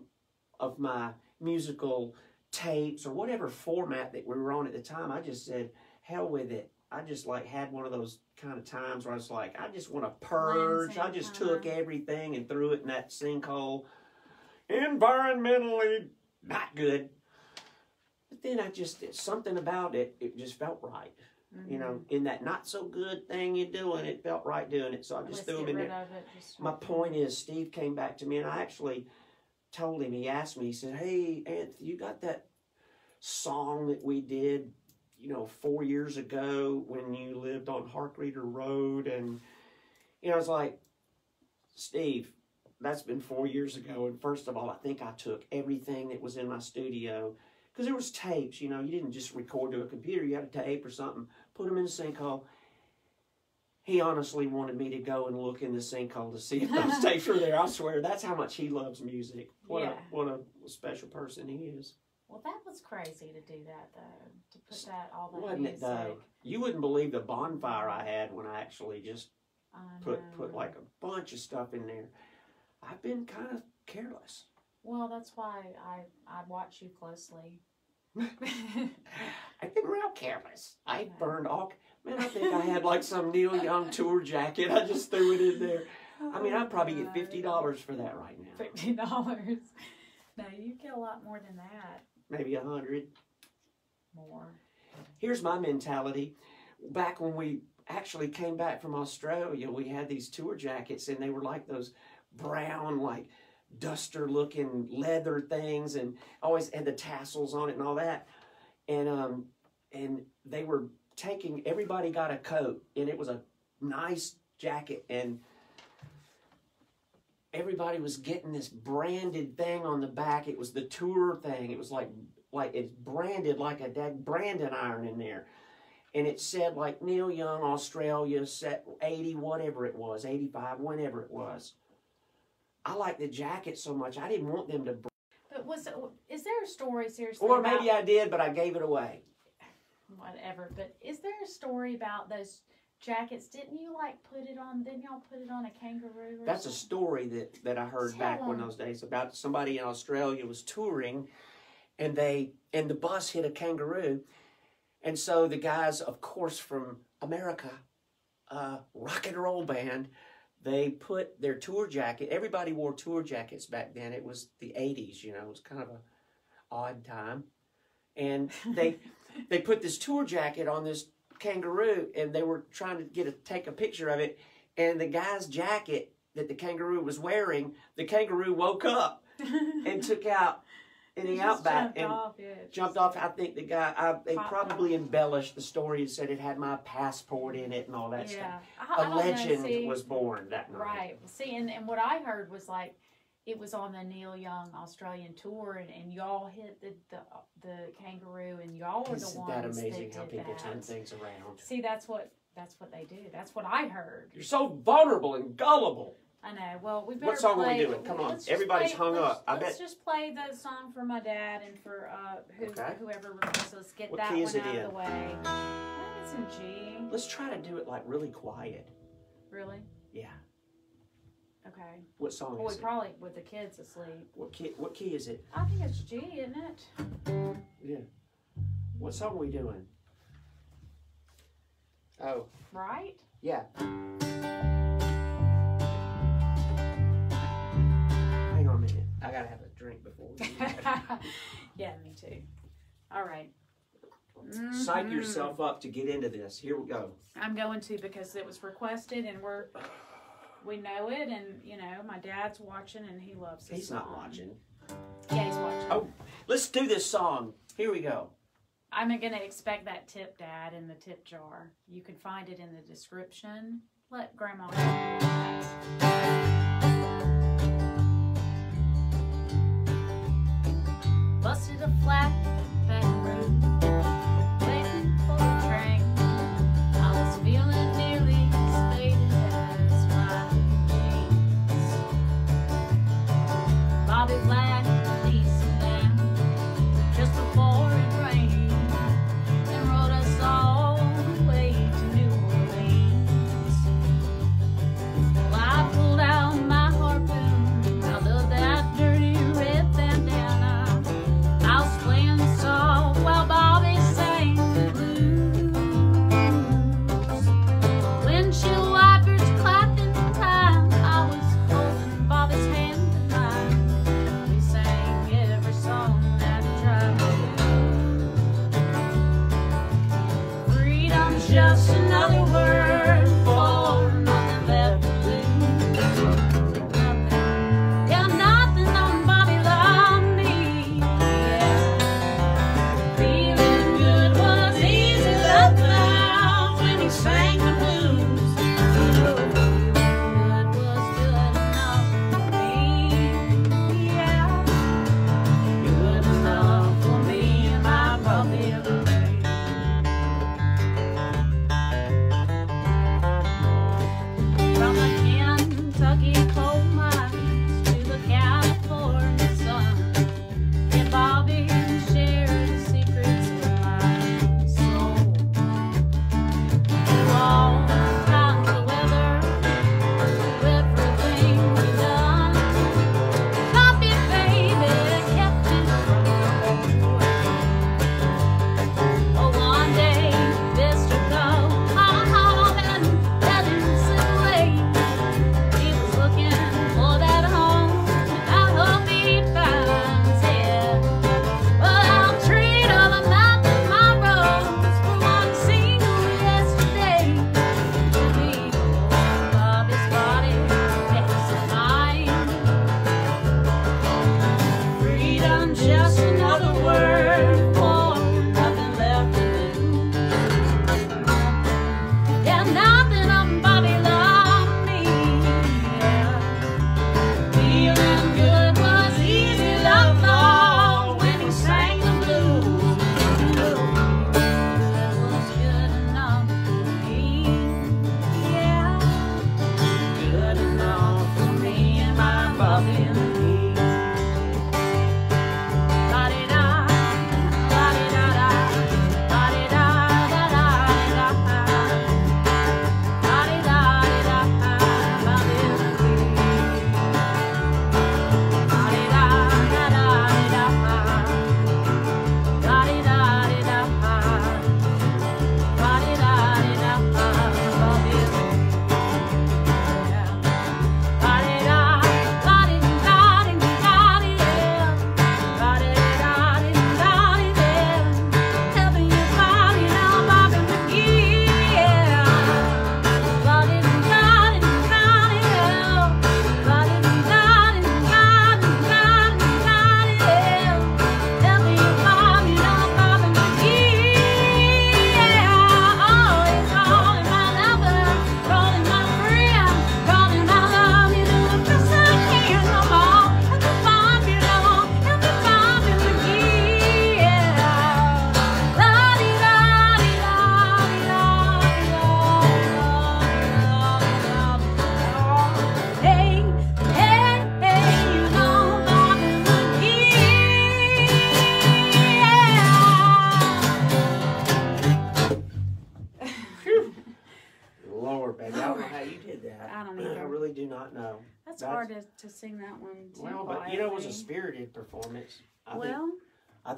of my musical tapes or whatever format that we were on at the time. I just said, hell with it. I just like had one of those kind of times where I was like, I just want to purge. I just Cleansing took everything and threw it in that sinkhole. Environmentally not good. But then I just something about it. It just felt right. You know, in that not so good thing you're doing, it felt right doing it. So I just Let's threw them in there. Just My point is, Steve came back to me, and I actually told him. He asked me. He said, "Hey, Anthony, you got that song that we did, you know, four years ago when you lived on Harkreader Road?" And you know, I was like, "Steve, that's been four years ago." And first of all, I think I took everything that was in my studio because there was tapes. You know, you didn't just record to a computer. You had a tape or something. Put him in a sinkhole he honestly wanted me to go and look in the sinkhole to see if those tapes were there. I swear, that's how much he loves music. What Yeah. a what a special person he is. Well, that was crazy to do that though. To put that all that Wasn't music. it though? You wouldn't believe the bonfire I had when I actually just I put put like a bunch of stuff in there. I've been kind of careless. Well, that's why I I watch you closely. I've been real careless. I burned all. Man, I think I had like some Neil Young tour jacket. I just threw it in there. I mean, I'd probably get fifty oh, dollars for that right now. Fifty dollars. No, you get a lot more than that. Maybe a hundred. More. Here's my mentality. Back when we actually came back from Australia, we had these tour jackets, and they were like those brown, like duster looking leather things, and always had the tassels on it and all that. And um, and they were taking. Everybody got a coat, and it was a nice jacket, and everybody was getting this branded thing on the back. It was the tour thing. It was like like it's branded like a dead branding iron in there. And it said like Neil Young, Australia, set 80, whatever it was, 85, whenever it was. I like the jacket so much, I didn't want them to. br- But was is there a story seriously? Or about- maybe I did, but I gave it away. whatever. But is there a story about those jackets? Didn't you like put it on? Didn't y'all put it on a kangaroo? That's a story that, that I heard back Tell when 'em. those days about somebody in Australia was touring and they and the bus hit a kangaroo. And so the guys, of course, from America, uh, rock and roll band, they put their tour jacket. Everybody wore tour jackets back then. It was the '80s, you know. It was kind of a odd time, and they they put this tour jacket on this kangaroo, and they were trying to get a take a picture of it. And the guy's jacket that the kangaroo was wearing, the kangaroo woke up and took out in He the outback jumped and off, yeah, jumped off. I think the guy, I, they probably embellished the story and said it had my passport in it and all that stuff. Yeah, I, I A know, legend see, was born that night. Right. See, and, and what I heard was like it was on the Neil Young Australian tour, and, and y'all hit the, the the kangaroo, and y'all were the Isn't ones that amazing that how people that. turn things around? See, that's what that's what they do. That's what I heard. You're so vulnerable and gullible. I know. Well, we better. What song are we doing? Come on. let's just Everybody's play- hung let's- up. I bet let's bet- just play the song for my dad and for uh, who, Okay. whoever requests. Let's get What that key one is it out in? of the way. I think it's in G. Let's try to do it like really quiet. Really? Yeah. Okay. What song Well, we is it? probably with the kids asleep. What key? What key is it? I think it's G, isn't it? Yeah. What song are we doing? Oh, Right? yeah. I gotta have a drink before we do that. yeah, me too. All right. Psych Mhm. yourself up to get into this. Here we go. I'm going to because it was requested and we're we know it and you know my dad's watching and he loves this He's not watching. Yeah, he's watching. Oh. Let's do this song. Here we go. I'm gonna expect that tip, Dad, in the tip jar. You can find it in the description. Let Grandma. Know.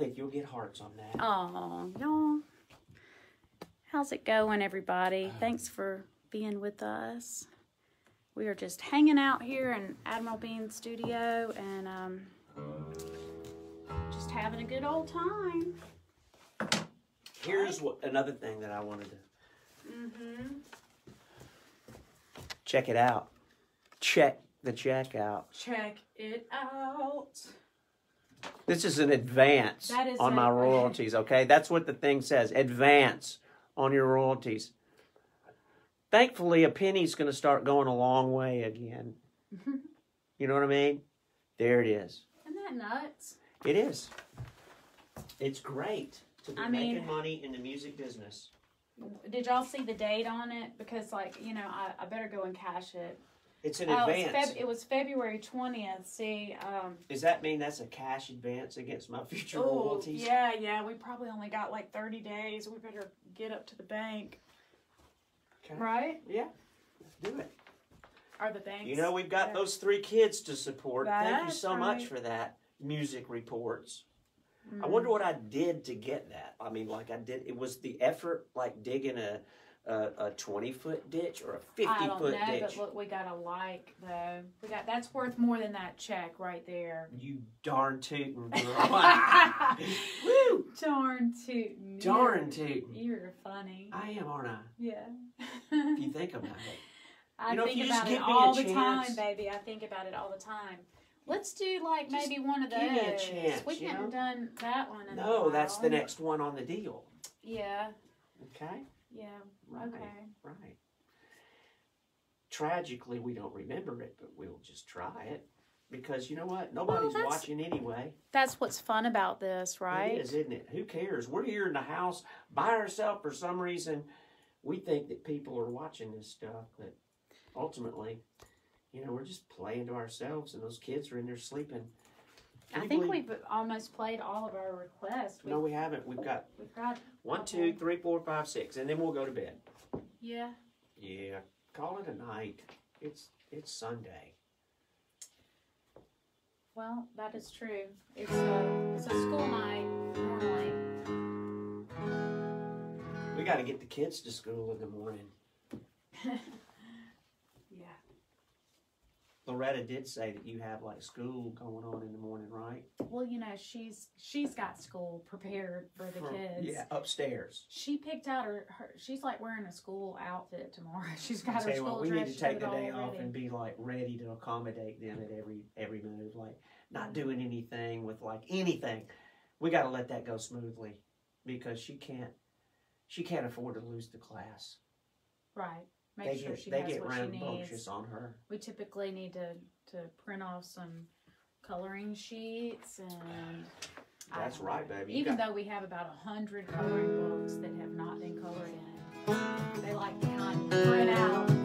Think you'll get hearts on that. oh, y'all. How's it going, everybody? Thanks for being with us. We are just hanging out here in Admiral Bean Studio and um, just having a good old time. Here's what another thing that I wanted to Mm-hmm. check it out. Check the check out. Check it out. This is an advance That is on my royalties, okay? That's what the thing says. Advance on your royalties. Thankfully, a penny's going to start going a long way again. you know what I mean? There it is. Isn't that nuts? It is. It's great to be I mean- making money in the music business. Did y'all see the date on it? Because, like, you know, I, I better go and cash it. It's an Oh, advance. Feb- it was February 20th. See, um, Does that mean that's a cash advance against my future oh, royalties? yeah, yeah, we probably only got like 30 days. We better get up to the bank. Okay. Right? Yeah. Let's do it. Are the banks? You know, we've got those three kids to support. Thank you That's so much for that. Music reports. I Mm. wonder what I did to get that. I mean, like I did. It was the effort, like digging a a, a twenty foot ditch or a fifty I don't foot know, ditch. but look, we got a like though. We got that's worth more than that check right there. You darn tootin'. Woo! Darn tootin'. Darn tootin'. You're, funny. I am, aren't I? Yeah. If you think about it. I You know, think you just about it all the chance- time, baby. I think about it all the time. Let's do like Just maybe one of those. give me a chance, we haven't know? done that one in a No, that's the next one on the deal. Yeah, Okay. Yeah. Right. Okay. Right. Tragically, we don't remember it, but we'll just try it because you know what? Nobody's that's- watching anyway. That's what's fun about this, right? It is, isn't it? Who cares? We're here in the house by ourselves for some reason. We think that people are watching this stuff, but ultimately, you know, we're just playing to ourselves, and those kids are in there sleeping. I think believe- we've almost played all of our requests. We've, No, we haven't. We've got we've got one, two, three, four, five, six, and then we'll go to bed. yeah. Yeah, call it a night. It's it's Sunday. Well, that is true. It's a it's a school night normally. We got to get the kids to school in the morning. Loretta did say that you have like school going on in the morning, right? Well, you know, she's she's got school prepared for the For- kids. Yeah, upstairs. She picked out her, her she's like wearing a school outfit tomorrow. She's got her tell you school what, we dress. need to take the day off ready. and be like ready to accommodate them at every every move, like not doing anything with like anything. We got to let that go smoothly because she can't she can't afford to lose the class. Right. Make they sure get she they has get what she rambunctious needs. on her. We typically need to to print off some coloring sheets and I That's don't right, baby. You Even got- though we have about a hundred coloring books that have not been colored in, they like to kind of print out.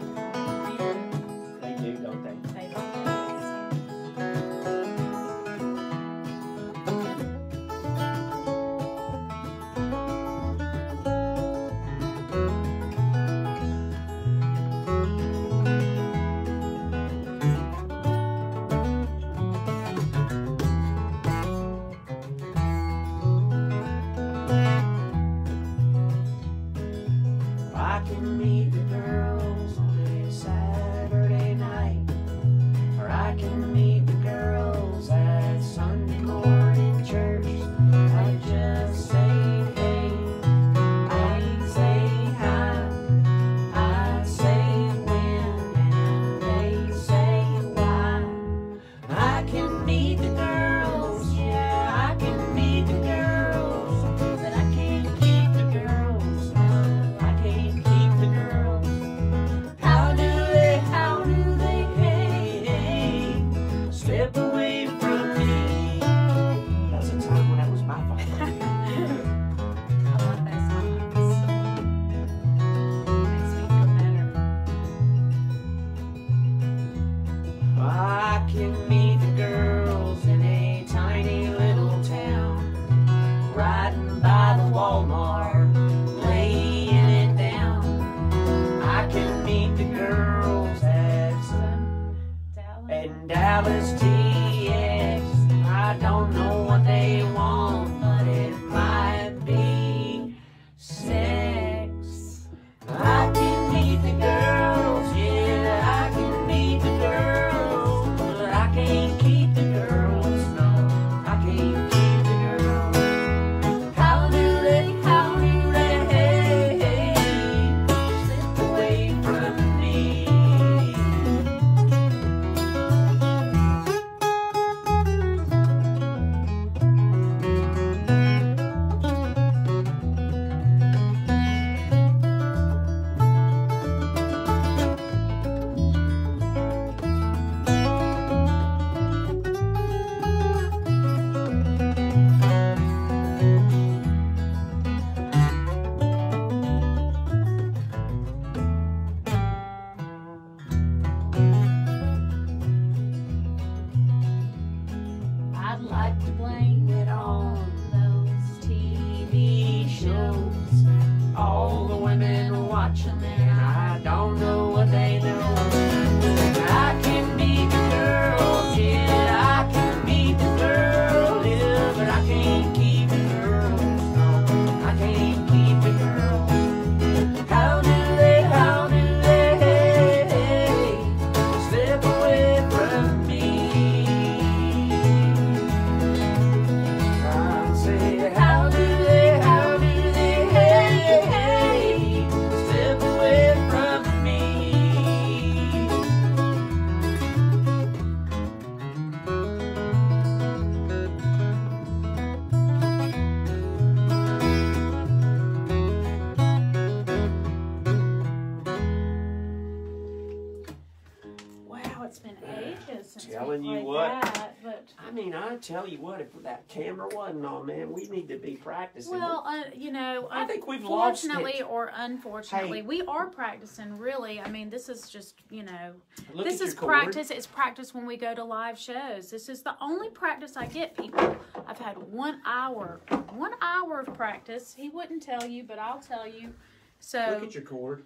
That camera wasn't on, man, we need to be practicing. well, uh, you know, I think we've lost Fortunately it. or unfortunately, Hey. we are practicing. Really, I mean, this is just you know, Look this is cord. practice. It's practice when we go to live shows. This is the only practice I get, people. I've had one hour, one hour of practice. He wouldn't tell you, but I'll tell you. So, Look at your cord.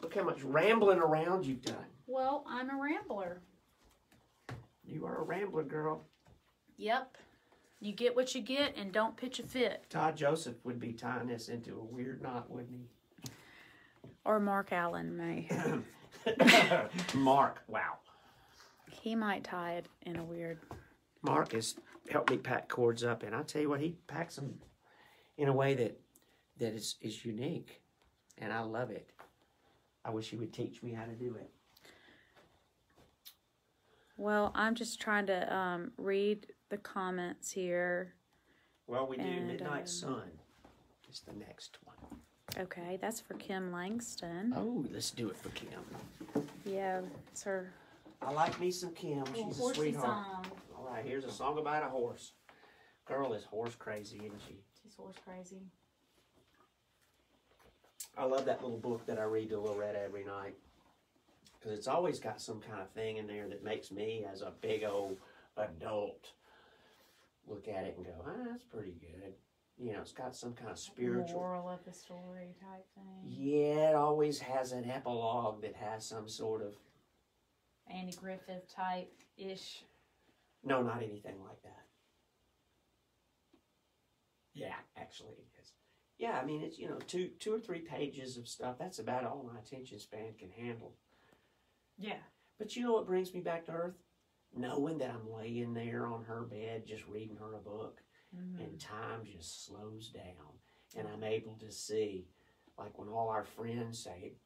Look how much rambling around you've done. well, I'm a rambler. You are a rambler, girl. Yep. You get what you get, and don't pitch a fit. Todd Joseph would be tying this into a weird knot, wouldn't he? Or Mark Allen may. Mark, wow. he might tie it in a weird. Mark has helped me pack cords up, and I tell you what, he packs them in a way that that is, is unique, and I love it. I wish he would teach me how to do it. Well, I'm just trying to um, read the comments here. Well, we do And, Midnight um, Sun. Is the next one. Okay, that's for Kim Langston. Oh, let's do it for Kim. Yeah, it's her I like me some Kim. She's a sweetheart. song. All right, here's a song about a horse. Girl is horse crazy, isn't she? She's horse crazy. I love that little book that I read to Loretta every night because it's always got some kind of thing in there that makes me, as a big old adult, look at it and go, ah, that's pretty good. You know, it's got some kind of spiritual. Moral of the story type thing. Yeah, it always has an epilogue that has some sort of. Andy Griffith type ish. No, not anything like that. Yeah, actually it is. Yeah, I mean it's you know two two or three pages of stuff. That's about all my attention span can handle. Yeah. But you know what brings me back to earth? Knowing that I'm laying there on her bed just reading her a book Mm-hmm. and time just slows down and I'm able to see like when all our friends say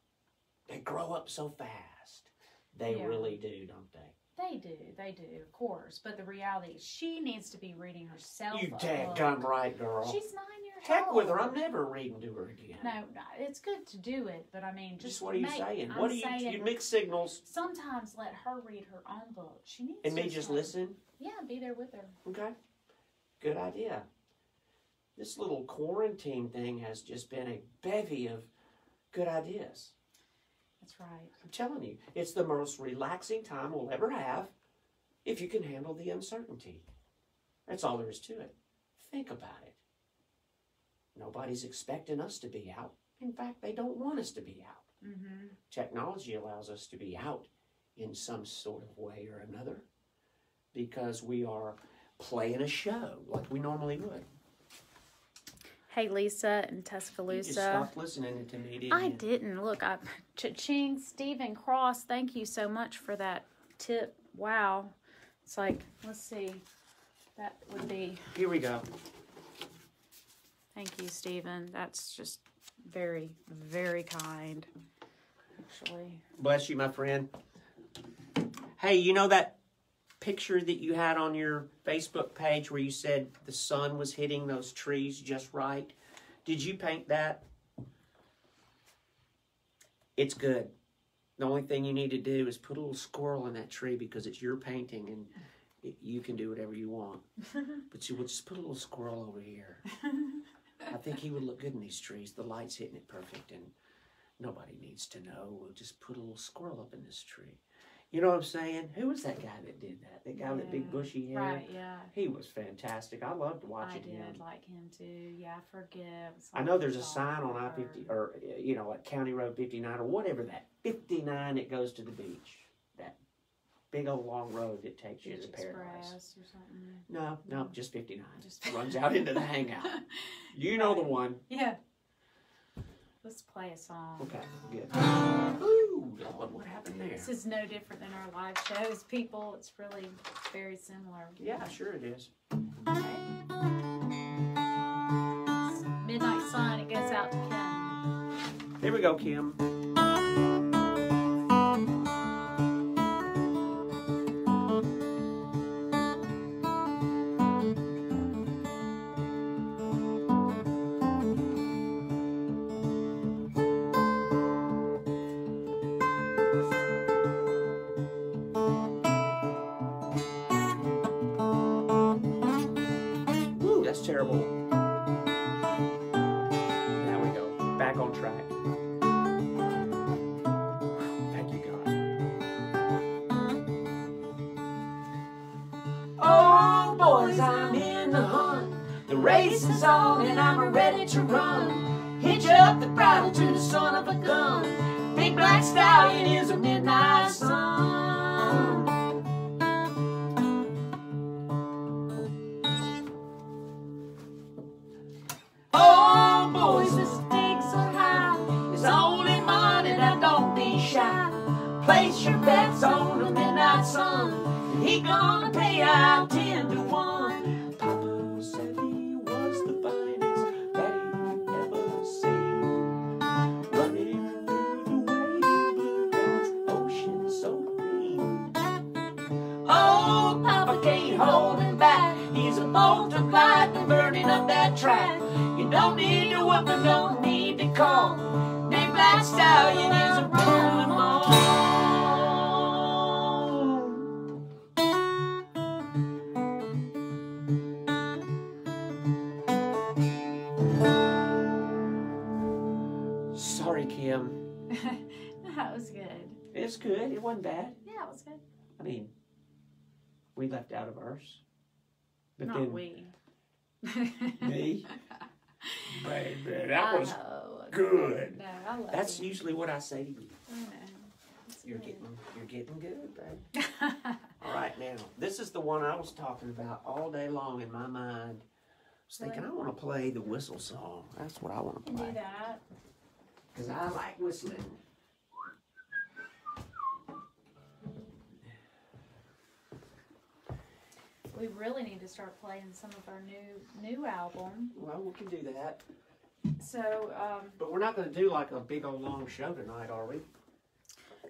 they grow up so fast. They Yeah. really do, don't they? They do, they do, of course. But the reality is, she needs to be reading herself. You book. right, girl. She's years Heck with her. I'm never reading to her again. No, it's good to do it, but I mean, just, Just what are you make- saying? I'm what are you? saying you mix signals sometimes let her read her own book. She needs and to me just time. listen. Yeah, be there with her. Okay. Good idea. This little quarantine thing has just been a bevy of good ideas. That's right. I'm telling you, it's the most relaxing time we'll ever have if you can handle the uncertainty. That's all there is to it. Think about it. Nobody's expecting us to be out. In fact, they don't want us to be out. Mm-hmm. Technology allows us to be out in some sort of way or another because we are playing a show like we normally would. Hey, Lisa in You just Tuscaloosa. stopped listening to me, didn't I you? didn't look. I cha-ching. Stephen Cross. Thank you so much for that tip. Wow. It's like let's see. That would be. Here we go. Thank you, Stephen. That's just very, very kind. Actually. Bless you, my friend. Hey, you know that picture that you had on your Facebook page where you said the sun was hitting those trees just right? Did you paint that? It's good. The only thing you need to do is put a little squirrel in that tree because it's your painting and it, you can do whatever you want. but you would just put a little squirrel over here. I think he would look good in these trees. The light's hitting it perfect and Nobody needs to know. We'll just put a little squirrel up in this tree. You know what I'm saying? Who was that guy that did that? That guy with the big bushy hair. Right, yeah. He was fantastic. I loved watching him. I did him. like him too. Yeah, I forgive. I know there's a sign on I fifty or you know like County Road fifty nine or whatever that fifty nine that goes to the beach. That big old long road that takes you Beach to paradise. Or something. No, no, just fifty nine. Just Runs out into the hangout. You know the one. Yeah. Let's play a song. Okay, good. Ooh, what happened there? This is no different than our live shows, people. It's really very similar. Yeah, sure it is. Okay. Midnight Sun, it goes out to Ken. Here we go, Kim. To the son of a gun. Big black stallion is a midnight was good. It's good. It wasn't bad. Yeah, it was good. I mean, we left out of ours. But Not then we. me, baby, that I was know. good. No, I love That's you. usually what I say to you. You're good. getting, you're getting good, babe. All right, now this is the one I was talking about all day long in my mind. I was thinking I want to play the whistle song. That's what I want to Can do play that. because I like whistling. We really need to start playing some of our new new album. Well, we can do that, So, um, but we're not going to do like a big old long show tonight, are we?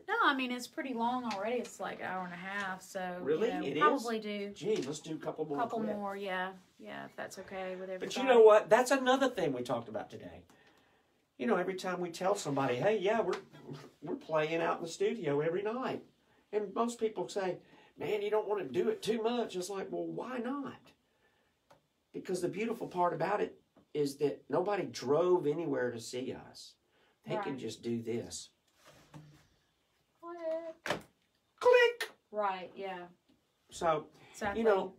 no, I mean it's pretty long already. It's like an hour and a half. So Really? you know, It is? probably do Gee, let's do a couple more. couple more. Yeah, yeah, if that's okay with everybody. But you know what? That's another thing we talked about today. You know, every time we tell somebody, "Hey, yeah, we're we're playing out in the studio every night," and most people say, "Man, you don't want to do it too much." It's like, well, why not? Because the beautiful part about it is that nobody drove anywhere to see us. They can just do this. Click. Click. Right. Yeah. So Exactly. you know,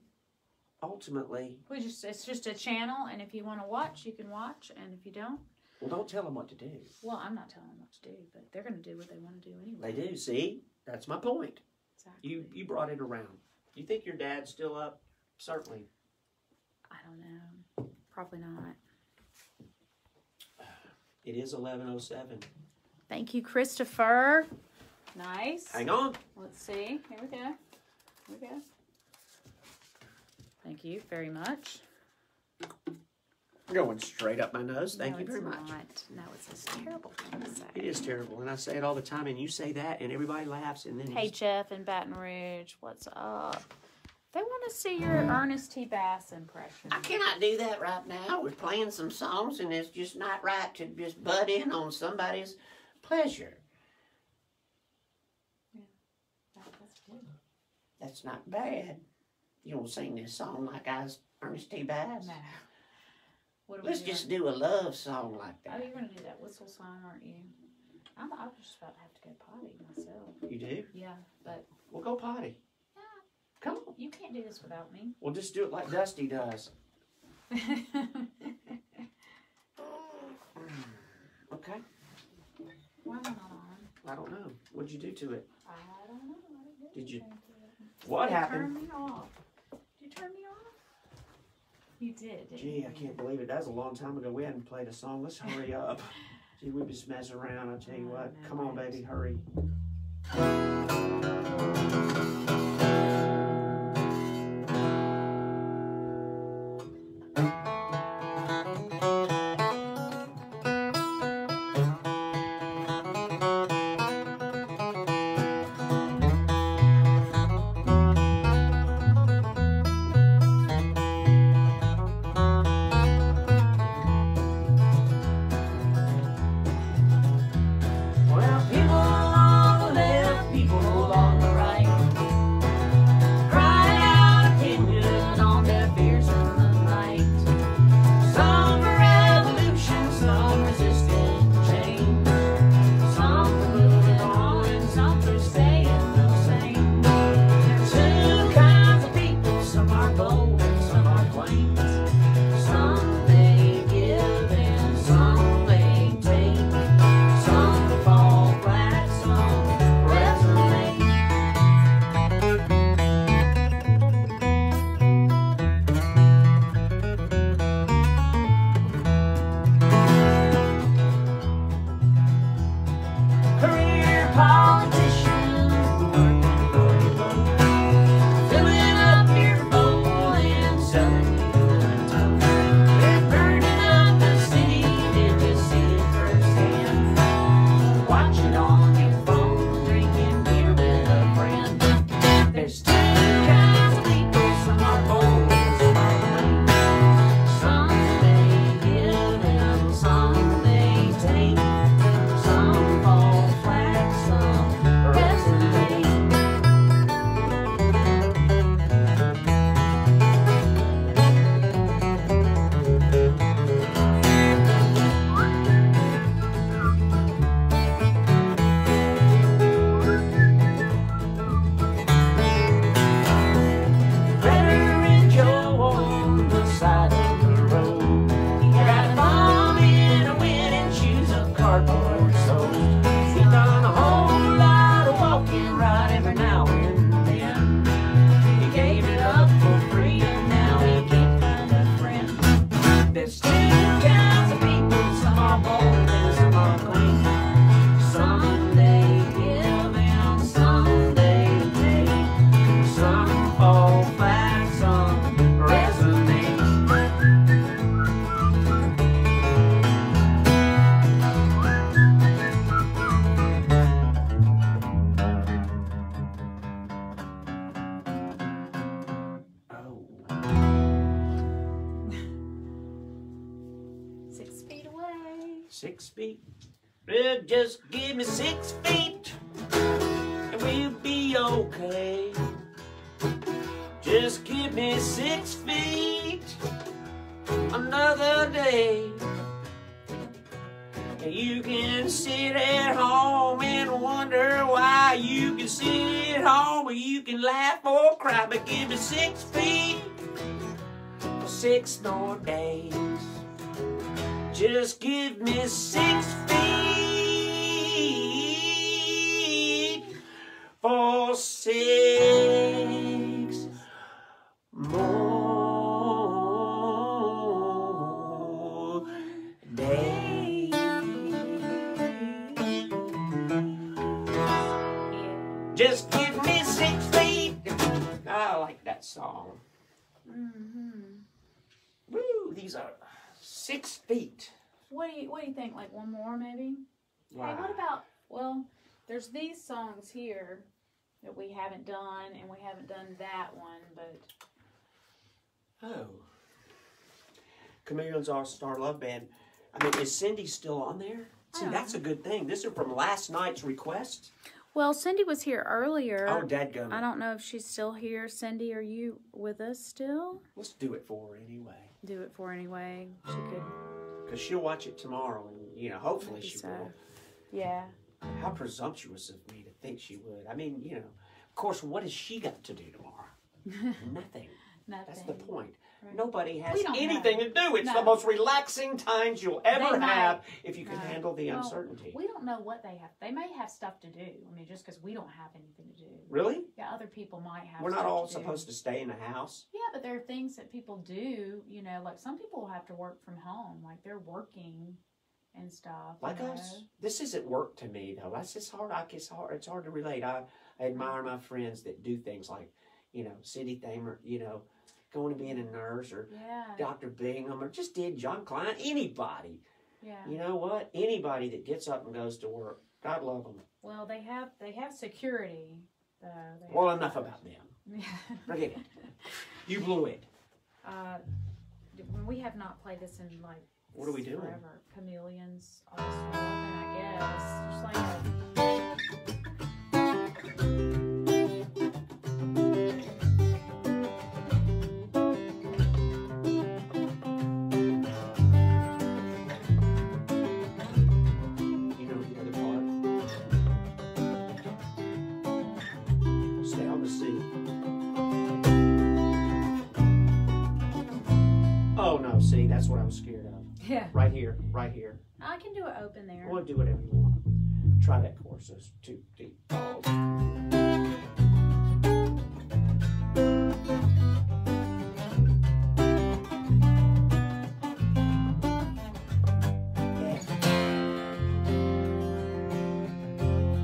ultimately, we just it's just a channel, and if you want to watch, you can watch, and if you don't, well, don't tell them what to do. well, I'm not telling them what to do, but they're going to do what they want to do anyway. They do. See, that's my point. Exactly. You you brought it around. You think your dad's still up? Certainly. I don't know. Probably not. It is eleven oh seven. Thank you, Christopher. Nice. Hang on. Let's see. Here we go. Here we go. Thank you very much. Going straight up my nose. Thank no, you very much. Not. No, it's a terrible thing to say. It is terrible, and I say it all the time, and you say that, and everybody laughs, and then Hey Jeff in Baton Rouge, what's up? They want to see your Ernest T. Bass impression. I cannot do that right now. We're playing some songs, and it's just not right to just butt in on somebody's pleasure. That- that's good. That's not bad. You don't sing this song like I was Ernest T. Bass. No. What are Let's just do a love song like that. Oh, you're gonna do that whistle song, aren't you? I'm, I'm just about to have to go potty myself. You do? Yeah, but We'll go potty. Yeah. Come on. you can't do this without me. We'll just do it like Dusty does. Okay. Why am I not on? I don't know. What'd you do to it? I don't know. I Did you- anything to it. What You happened? Turned me off. Did you turn me off? You did, didn't Gee? I can't believe it. That was a long time ago. We hadn't played a song. Let's hurry up. Gee, we've been messing around. I tell you what. Come on, baby, hurry. Six more days. Six feet. What do you What do you think? Like one more, maybe? Hey, what about? Well, there's these songs here that we haven't done, and we haven't done that one, but Oh. Chameleons All Star Love Band. I mean, is Cindy still on there? See, that's a good thing. This is from last night's request. well, Cindy was here earlier. Oh, dadgum. I don't know if she's still here. Cindy, are you with us still? Let's do it for her anyway. Do it for anyway. She could. Because she'll watch it tomorrow, and, you know, hopefully she so. will. Yeah. How presumptuous of me to think she would. I mean, you know, of course, what has she got to do tomorrow? Nothing. Nothing. That's the point. Right. Nobody has anything know. to do. It's No. the most relaxing times you'll ever have if you can Right. handle the Well, uncertainty. We don't know what they have. They may have stuff to do. I mean, just because we don't have anything to do. Really? Yeah, other people might have. We're not all to do. supposed to stay in the house. Yeah, but there are things that people do. You know, like some people have to work from home. Like they're working and stuff. like know. us. This isn't work to me though. That's just hard. I it's hard. It's hard to relate. I, I admire my friends that do things like, you know, Cindy Thamer. You know, going to being a nurse or Yeah. Dr. Bingham or just did John Klein. Anybody. Yeah. You know what? Anybody that gets up and goes to work. God love them. Well, they have they have security. Though. They Well, have- enough about them. Yeah. Forget it. You blew it. Uh, when we have not played this in like What are we doing? forever. Chameleons, all I guess. Just like a, yeah. Right here, right here. I can do it open there. We'll do whatever you want. Try that chorus, It's two deep balls. Yeah.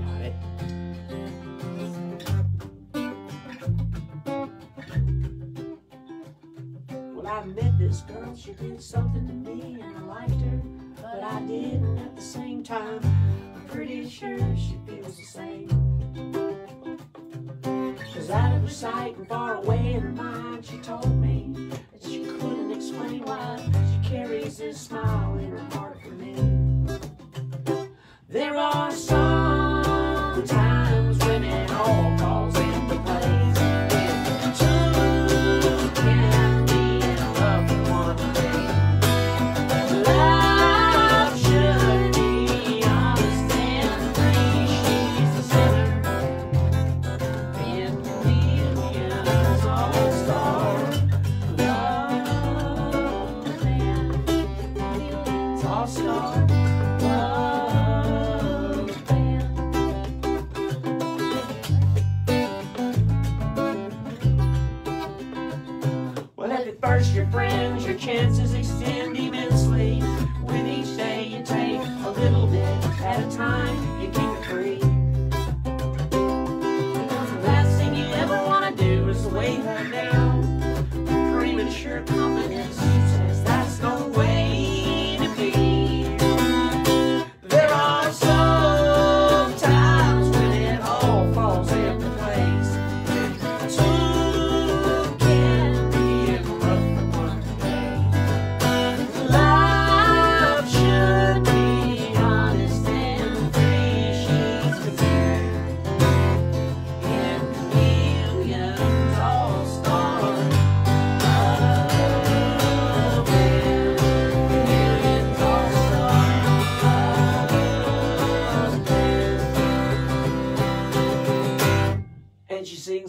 Got it. Well, I met this girl, she did something to me, I didn't at the same time. I'm pretty sure she feels the same. Cause out of her sight and far away in her mind, she told me that she couldn't explain why she carries this smile in her heart for me. There are some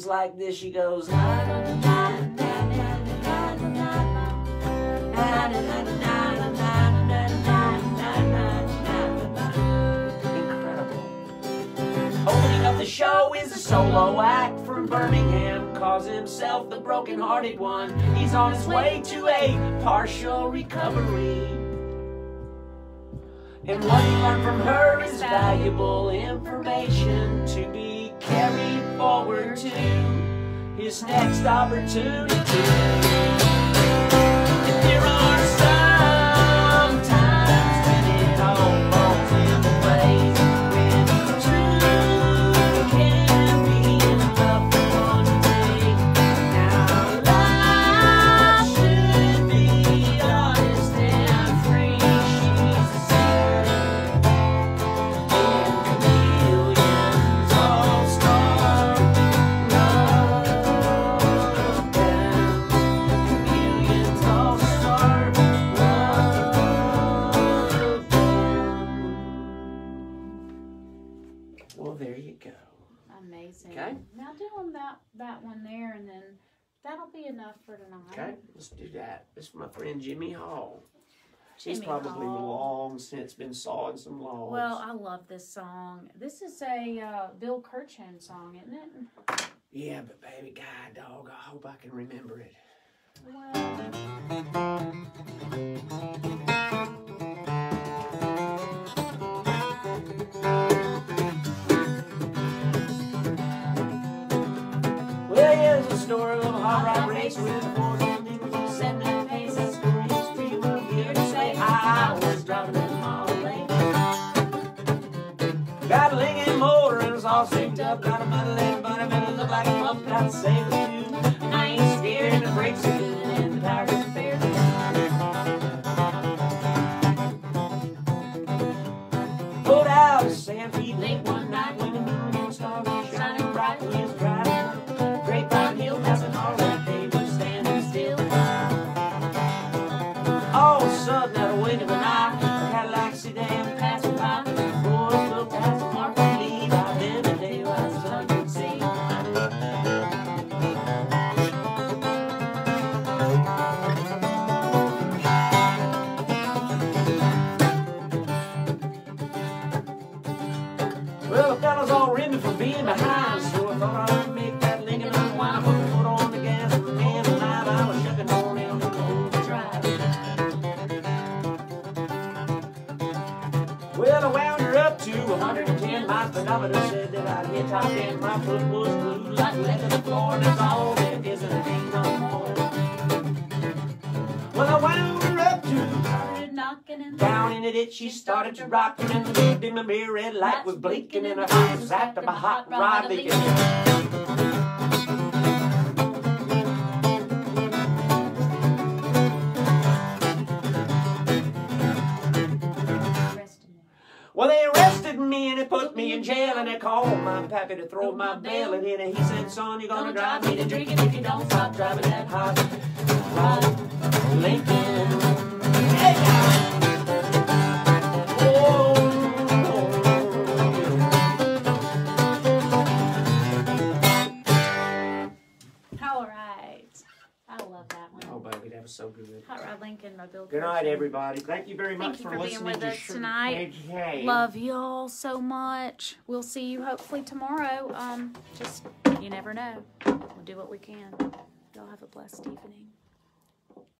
like this. She goes. Incredible. Opening up the show is a solo act from Birmingham. Calls himself the broken-hearted one. He's on his way to a partial recovery. And what he learned from her is valuable information to be carried forward to his next opportunity. Friend Jimmy Hall. Jimmy He's probably Hall. long since been sawing some logs. Well, I love this song. This is a uh, Bill Kirchen song, isn't it? yeah, but baby, God, dog, I hope I can remember it. Well, Well, here's the story of a hot rod race with four niggas sending was driving in my lane. Got a Lincoln motor and it's all synced up. Got a muddy leg, but I better look like a pup. Got to save a few. And I ain't scared, and the brakes are good, and the are fair. Out of San 110. My speedometer said that I'd hit top 10. My foot was glued like to the floor, and that's all there is, and it ain't no more. Well, I wound her up to down in ditch, she started to rock, and the big dim of mirror, red light was blinking, and her eyes after my hot rod leaking. Well, they arrested me and they put me in jail, and they called my pappy to throw my bail. In. And he said, Son, you're gonna drive me to drinking if you don't stop driving that hot rod Lincoln. Hey, was so good. Hot Rod Lincoln by Bill Good night, everybody. Thank you very much Thank you for, for being listening with to us Sugar tonight. Hey. Love y'all so much. We'll see you hopefully tomorrow. Um, just you never know. We'll do what we can. Y'all have a blessed evening.